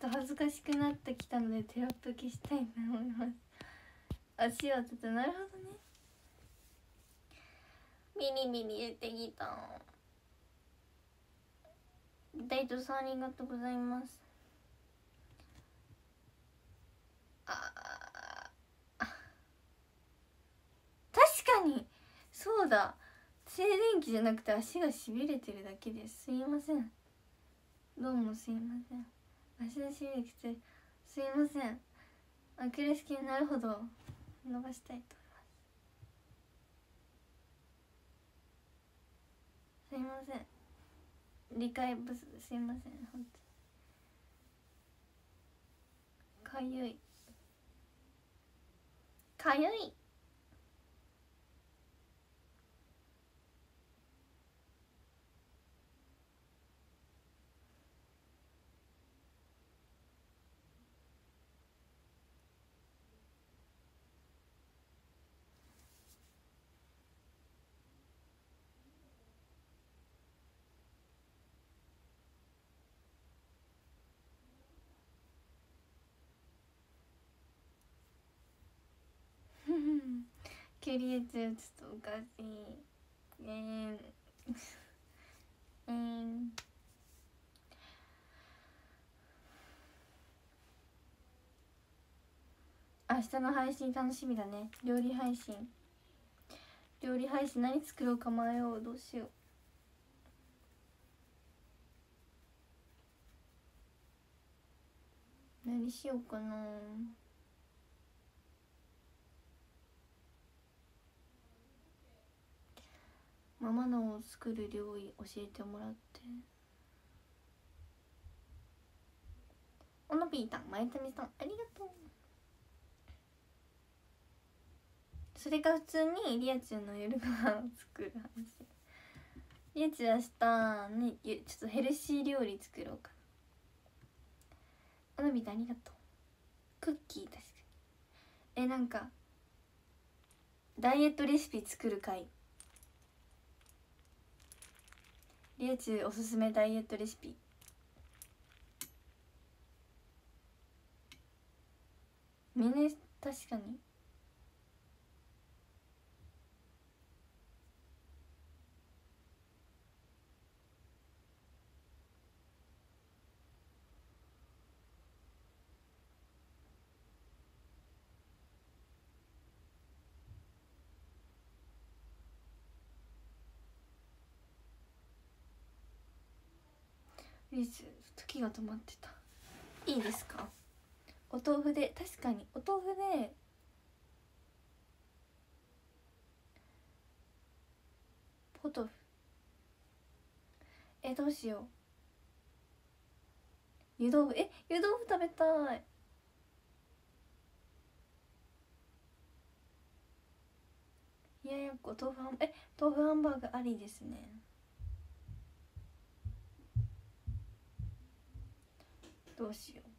と恥ずかしくなってきたのでテロップ消したいと思います。足をつつなるほどね。ミリミリ出てきた。大イさんありがとうございます。あ確かに。そうだ。静電気じゃなくて足がしびれてるだけです。すいません。どうもすいません足のしびれててすいません。アクレス腱なるほど伸ばしたいと思います。すいません。理解不足すいません。本当かゆい。かゆい。キュリエツちょっとおかしいねえー、えー、明日の配信楽しみだね。料理配信。料理配信何作ろうか迷う。どうしよう。何しようかな。ママの作る料理教えてもらって。おのぴーたんまゆたみさんありがとう。それか普通にリアちゃんの夜ご飯を作る話。リアちゃん明日ねちょっとヘルシー料理作ろうか。なおのびたありがとう。クッキー確かにえなんかダイエットレシピ作る回会リエチュおすすめダイエットレシピ。みね確かに。リズ時が止まってた。いいですか？お豆腐で確かにお豆腐でポトフ。えどうしよう。湯豆腐。え湯豆腐食べたい。いやいやお豆腐え豆腐ハンバーグありですねどうしよう。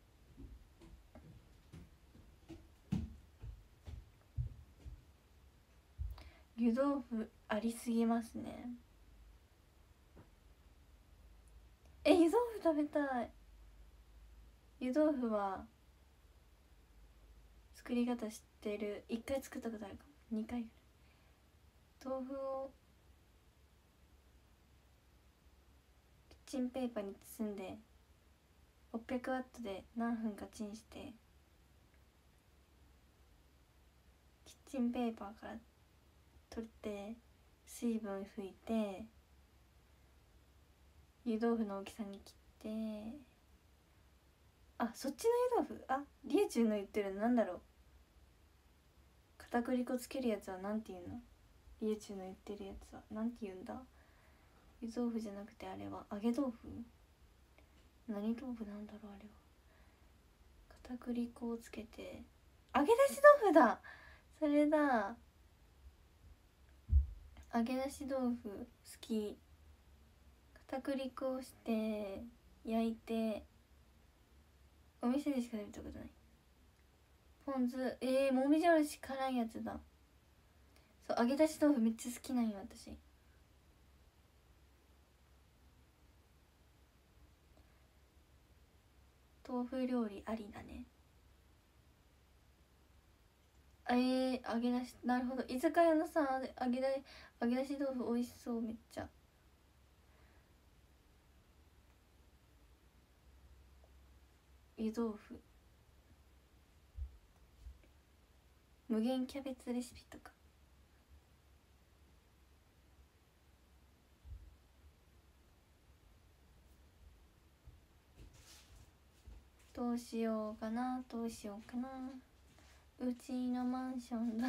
湯豆腐ありすぎますね。え湯豆腐食べたい。湯豆腐は作り方知ってる。1回作ったことあるかも。2回ぐらい。豆腐をキッチンペーパーに包んで600ワットで何分かチンしてキッチンペーパーから取って水分拭いて湯豆腐の大きさに切ってあそっちの湯豆腐？あリエチューの言ってるのなんだろう？片栗粉つけるやつはなんて言うの？リエチューの言ってるやつはなんて言うんだ？湯豆腐じゃなくてあれは揚げ豆腐？何豆腐なんだろうあれは。片栗粉をつけて。揚げ出し豆腐だ。それだ。揚げ出し豆腐好き。片栗粉をして焼いて。お店でしか食べたことない。ポン酢。えー、もみじおろし辛いやつだ。そう揚げ出し豆腐めっちゃ好きなんよ私。豆腐料理ありだね。えー、揚げ出しなるほど。居酒屋のさ揚げだ揚げ出し豆腐美味しそうめっちゃ。湯豆腐。無限キャベツレシピとか。どうしようかなどうしようかな。うちのマンションだ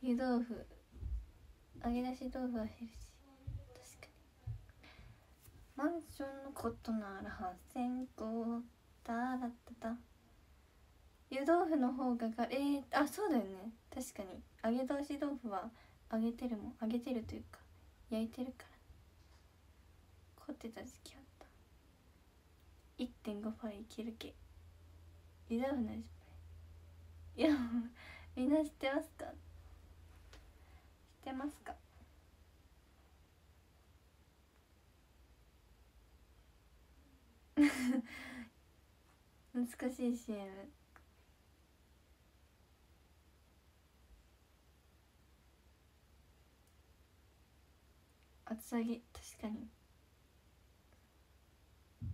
湯豆腐。揚げ出し豆腐はヘルシー確かに。マンションのことなら8000個タラッタタ湯豆腐の方ががえー、あそうだよね。確かに。揚げ通し豆腐は揚げてるもん。揚げてるというか焼いてるから。凝ってた時期あった1.5倍いけるけ。湯豆腐の味いやみんな知ってますか？知ってますか？難しい CM 厚揚げ確かに。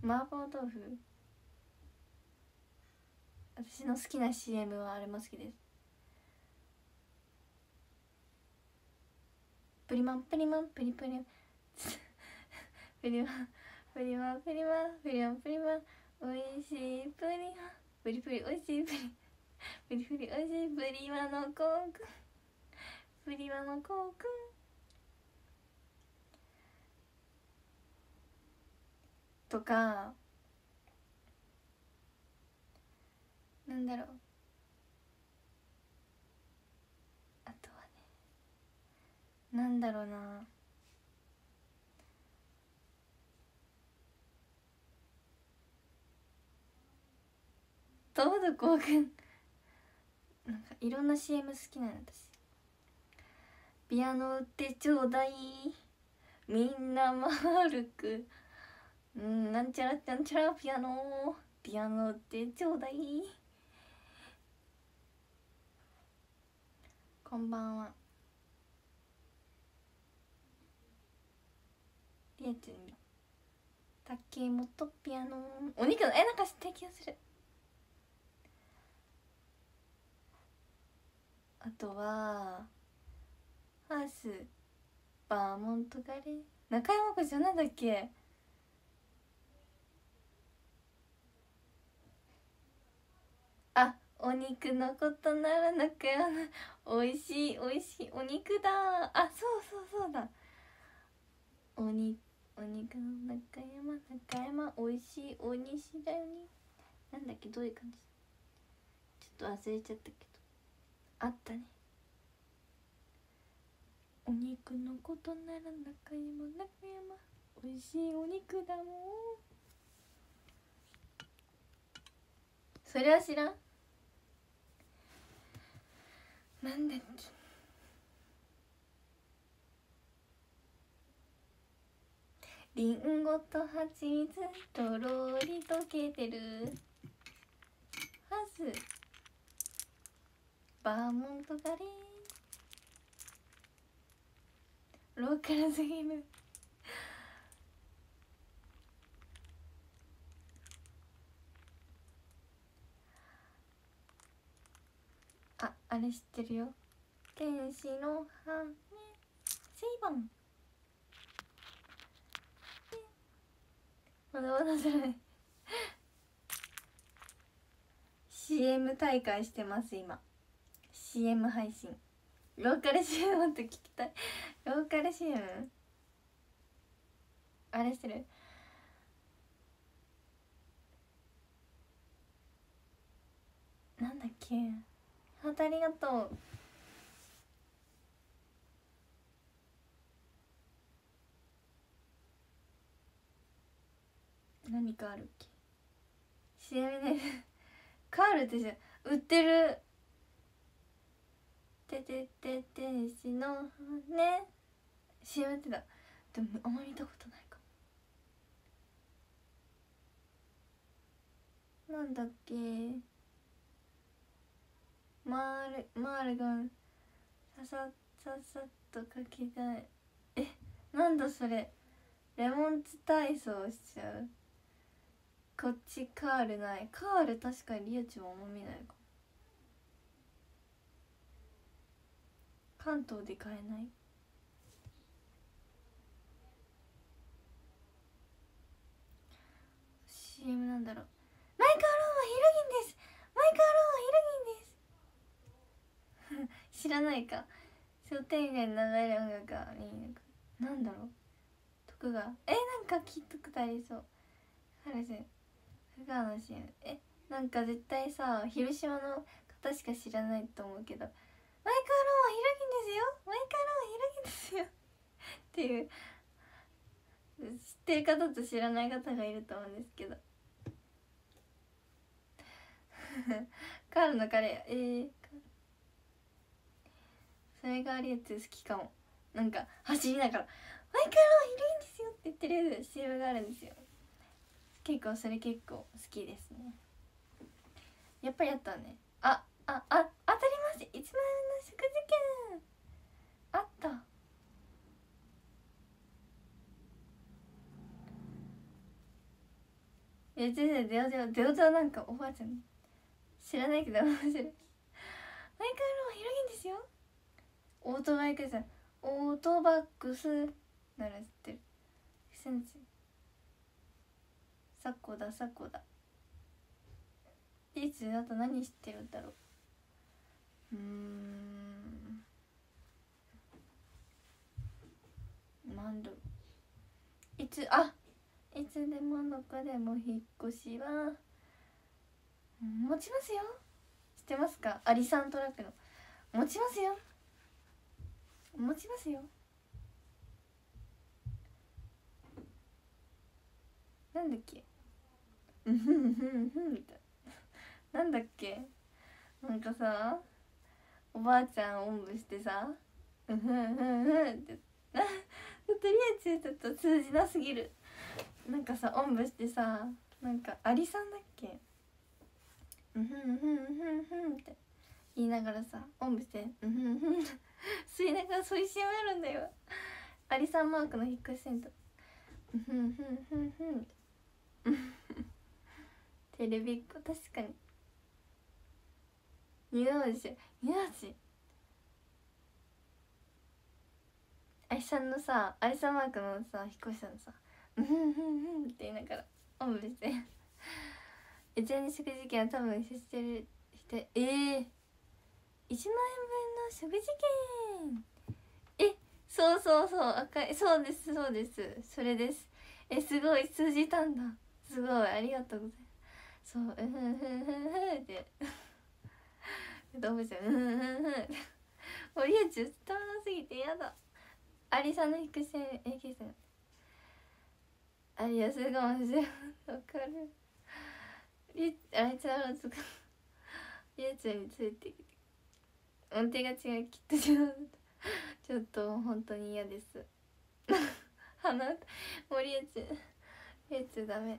麻婆豆腐。私の好きな CM はあれも好きですプリマンプリマンプリプリ。プリマンプリマンプリマンプリマンプリマン。おいしいプリマン。プリプリおいしいプリプリプリおいしいプリマのコーク。プリマのコーク。とかなんだろう。あとはねなんだろうな。どうぞこうくんなんかいろんな CM 好きなの私。ピアノ売ってちょうだい。みんな丸く。うんなんちゃらなんちゃらピアノ。ピアノってちょうだい。こんばんは。りえちゃん竹本ピアノ。お肉のえなんか知ってる気がするあとはハース。バーモントガレー中山子じゃなんだっけあお肉のことなら中山。おいしいおいしい。お肉だ。あそうそうそうだ。おにお肉の中山中山おいしい。お西だよね。なんだっけどういう感じ？ちょっと忘れちゃったけど。あったね。お肉のことなら中山中山おいしいお肉だもん。それは知らん？なんだっけりんごとはちみつとろり溶けてる。はずバーモントガレーローカルすぎる。ああれ知ってるよ。天使の羽セイバン。まだまだじゃない。CM 大会してます今。CM 配信。ローカル CM って聞きたい。ローカル CM あれしてる？なんだっけ？ハートありがとう。何かあるっけ？CM で。カールってじゃ売ってる。ててて天使のね。CM ってた。でもあんまり見たことないかなんだっけ？マールマールがささささっと書きたい。えなんだそれ。レモンツ体操しちゃう？こっちカールない。カール確かにリアチもあんま見ないか関東で買えない？なんだろう。マイカーローンはヒロギンです。マイカーローンはヒロギンです。知らないか。商店街に流れる音楽がいいのか。なんだろう。徳川。えなんか聞いたことありそう。原瀬福川の CM えなんか絶対さ広島の方しか知らないと思うけど。マイカーローンはヒロギンですよ。マイカーローンはヒロギンですよ。っていう。知ってる方と知らない方がいると思うんですけど。カールのカレー。えー、それがあるやつ好きかも。なんか走りながら「マイカローンいるんですよ」って言ってる CM があるんですよ。結構それ結構好きですね。やっぱりやったね。あああ当たります。1万円の食事券。あった。いや全然出オ出オ出オ出オなんかおばあちゃん知らないけど面白いマイカロー広いんですよ。オートバイクさん。オートバックスなら知ってる。センチサコだサコだ。いつあと何知ってるんだろう。うんなん。だろういつあいつでもどこでも引っ越しは。持ちますよ。知ってますか？アリサントラックの。持ちますよ。持ちますよ。なんだっけ？うんふんふんふんみたいな。なんだっけ？なんかさおばあちゃんおんぶしてさうんふんふんふんって。とりあえずちょっと通じなすぎる。なんかさおんぶしてさなんかアリさんだっけ？うんふんふんふんふんって。言いながらさおんぶしてうんふんふん。吸いながらそういう CM あるんだよ。アリさんマークの引っ越しセンター。うんふんふんふんふん。テレビっ子確かに。二の字二の字アリさんのさアリさんマークのさ引っ越しさんのさ「うんふんふん」って言いながらおんぶしてえちなみに食事券は多分接してる人ええー、1万円分食事券えそうそうそう赤いそうですそうです。それです。えすごい通じたんだ。すごいありがとうございます。そううんふんふんふんふんって。動物園うんふんふんふん。もうリア充伝わらなすぎてやだ。アリさの引く線 AK 線あいやそれが面白い。わかる。リあいつらのつかリア充についてきて。音程が違う。きっと違う。ちょっと本当に嫌です。鼻もうリア充リア充ダメ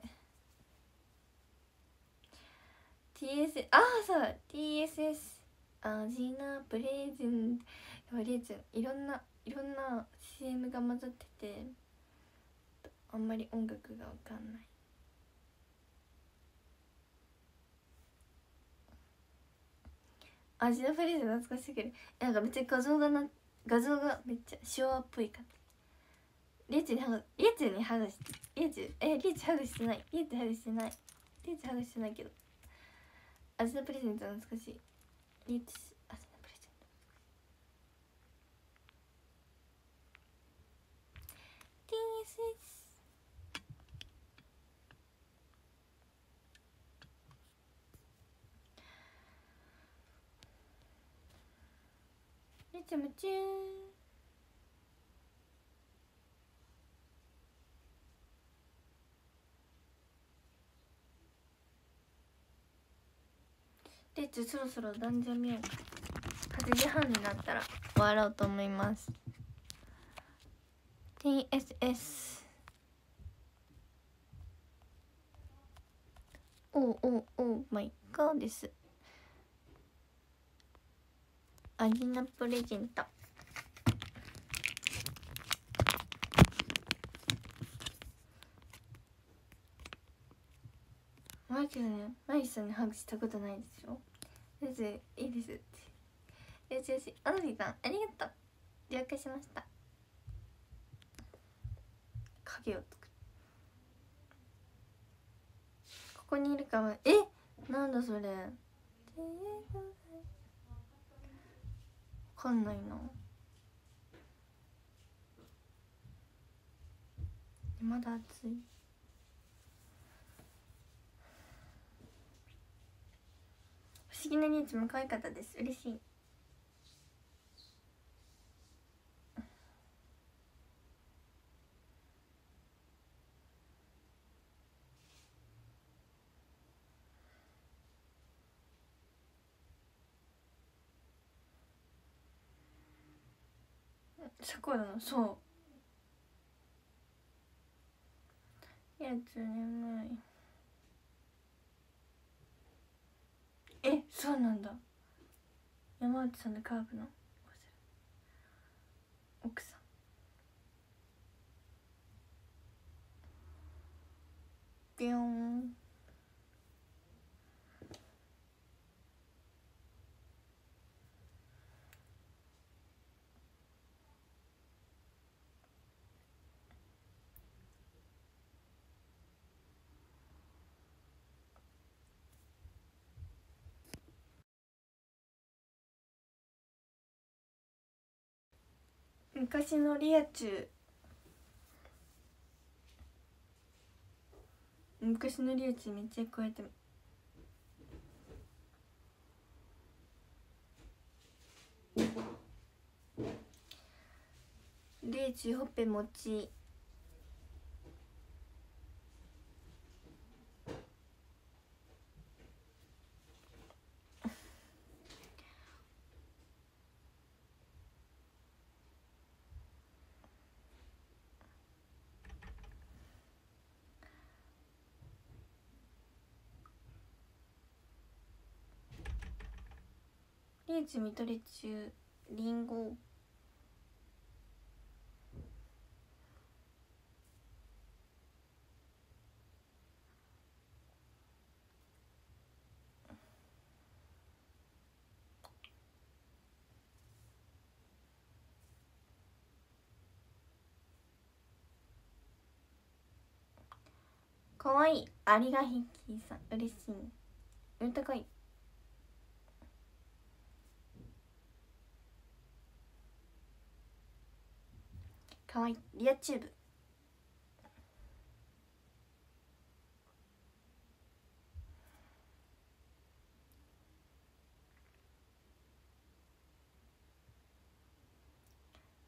TS ああそう TSS アジナプレゼント。リエちゃんいろんないろんな CM が混ざっててあんまり音楽がわかんない。アジナプリーズ懐かしいけどなんかめっちゃ画像がな画像がめっちゃ昭和っぽい感じ。リエチにハグリエチにハグしてリエチえリエチハグしてない。リエチハグしてない。リエチハグしてないけど。味のプレゼント懐かしい。リエチアジナプレゼント TSS めちゃめちゃレッツそろそろダンジョン見ようか8時半になったら終わろうと思います。TSS おうおうおうマイガーです。アジナプレゼント。マイケルねマイさんにハグしたことないでしょ？先生いいですって。よしよしあのりさんありがとう。了解しました。影を作る。ここにいるかも。え？なんだそれ。かんないな。まだ暑い？不思議なニーチも可愛かったです。嬉しい。さこのそう。やつ眠い。えそうなんだ。山内さんのカーブの？奥さん。ビヨン昔のリア充昔のリア充めっちゃ超えてリア充ほっぺもち。リーチ見取り中リンゴ。かわいいありがひきさん嬉しい。うん高い。かわい。いリアチューブ。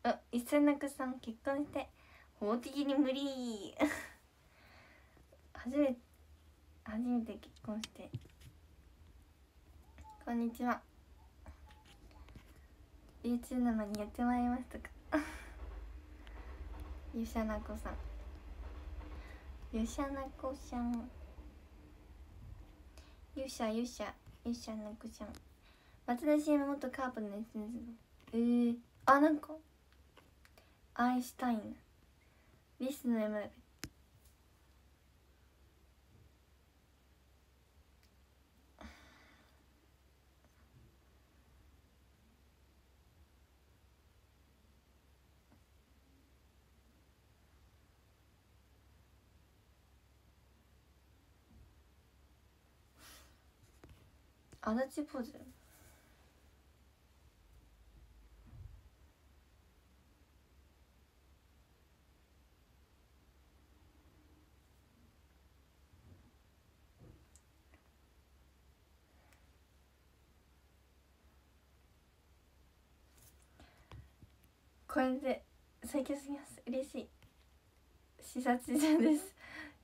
あ一斉なくさん結婚して法的に無理。初めて初めて結婚して。こんにちは。YouTube 生にやってまいりましたか。ゆしゃなこさん。ゆしゃなこさん。ゆしゃゆしゃ。ゆしゃなこさん。松田 CM 元カープの SNS えー、あなんか。アインシュタイン。リスの山足立ポーズこれで最強すぎます。嬉しい。視察中です。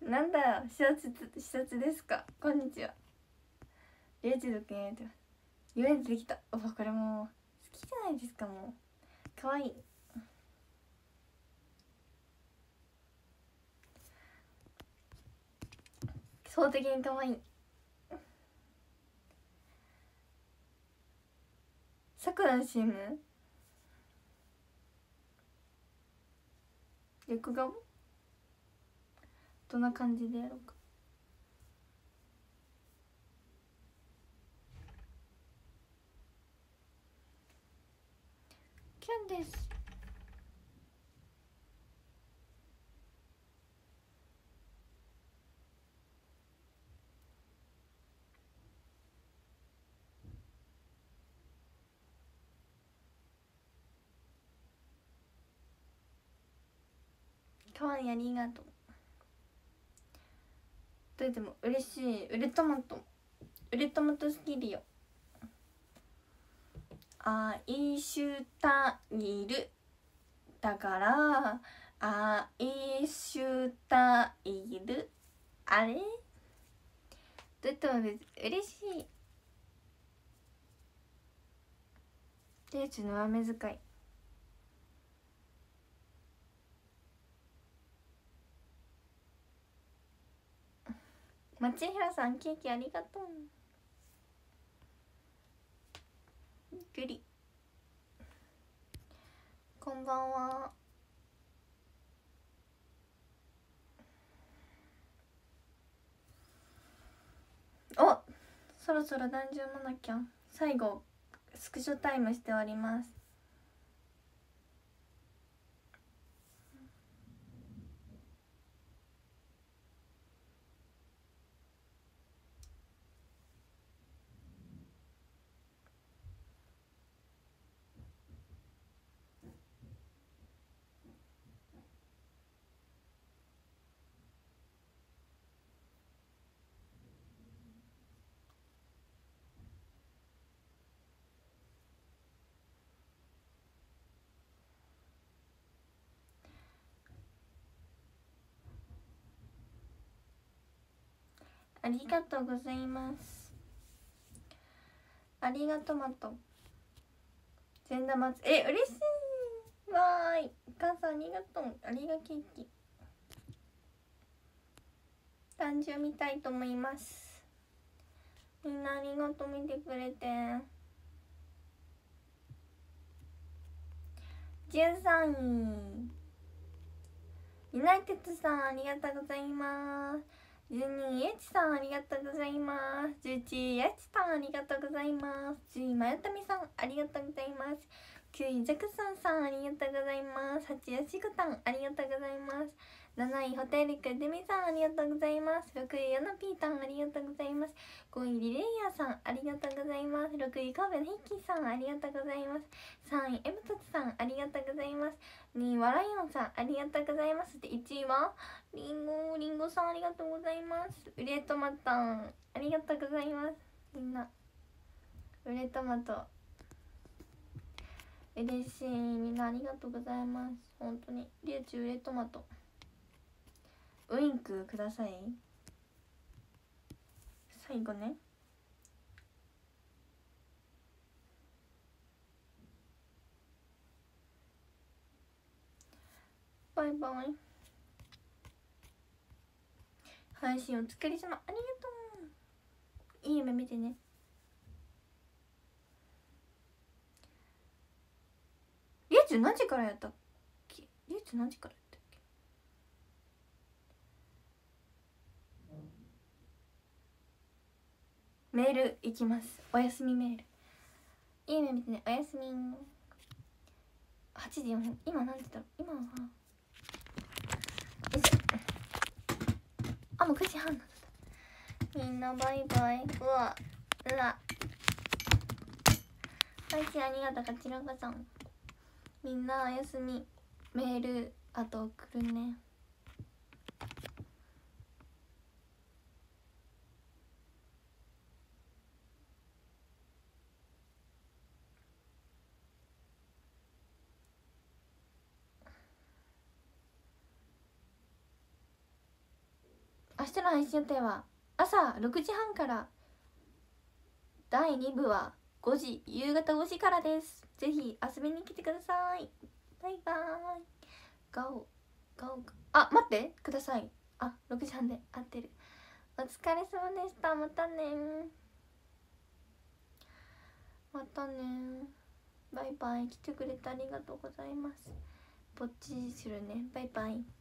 なんだ視察視察ですか？こんにちは。レイチドくんって夢出てきた。おばこれも好きじゃないですかもう。可愛い。い総的に可愛い。いさくらの CM 横顔？どんな感じでやろうか。キュンです。かわいいありがとう。どれでも嬉しい。ウレトマトウレトマト好きりよ。愛しタイル。だから愛しタイル。あれ？どれとも嬉しい。でうちの上目遣い。町平さんケーキありがとう。ぐり。こんばんは。おそろそろ壇上もなきゃ最後スクショタイムしております。ありがとうございます。ありがとまと全玉つえ嬉しい。わーい。お母さんありがとう。ありがケーキ。誕生見たいと思います。みんなありがとう見てくれて。13位ユナイテッドさんありがとうございます。12エチさんありがとうございます。11エチさんありがとうございます。10位まよたみさんありがとうございます。9位ジャクソンさんありがとうございます。8位よしぐたんありがとうございます。7位ホテルクデミさんありがとうございます。6位ヨナピータンありがとうございます。5位リレイヤーさんありがとうございます。6位カーベのヒッキーさんありがとうございます。3位エムトツさんありがとうございます。2位ワライオンさんありがとうございます。で1位はリンゴリンゴさんありがとうございます。ウレトマトンありがとうございます。みんなウレトマト。嬉しい。みんなありがとうございます。本当に。リュウチウレトマト。ウインクください。最後ね。バイバイ。配信お疲れ様。ありがとう。いい夢見てね。リュウチュ何時からやったっけ？リュウチュ何時からやったっけ？メールいきます。おやすみメール。いい夢見てね。おやすみ。8時4分。今何時だろう？今はよいしょあもう9時半。だったみんなバイバイ。うわ。うわ。配信ありがとうかちらこさん。みんなおやすみ。メールあと送るね明日の配信予定は朝6時半から第2部は5時夕方5時からです。ぜひ遊びに来てください。バイバーイ。ガオガオあ待ってください。あ6時半で合ってる。お疲れ様でした。またね。またね。バイバイ。来てくれてありがとうございます。ぼっちするね。バイバイ。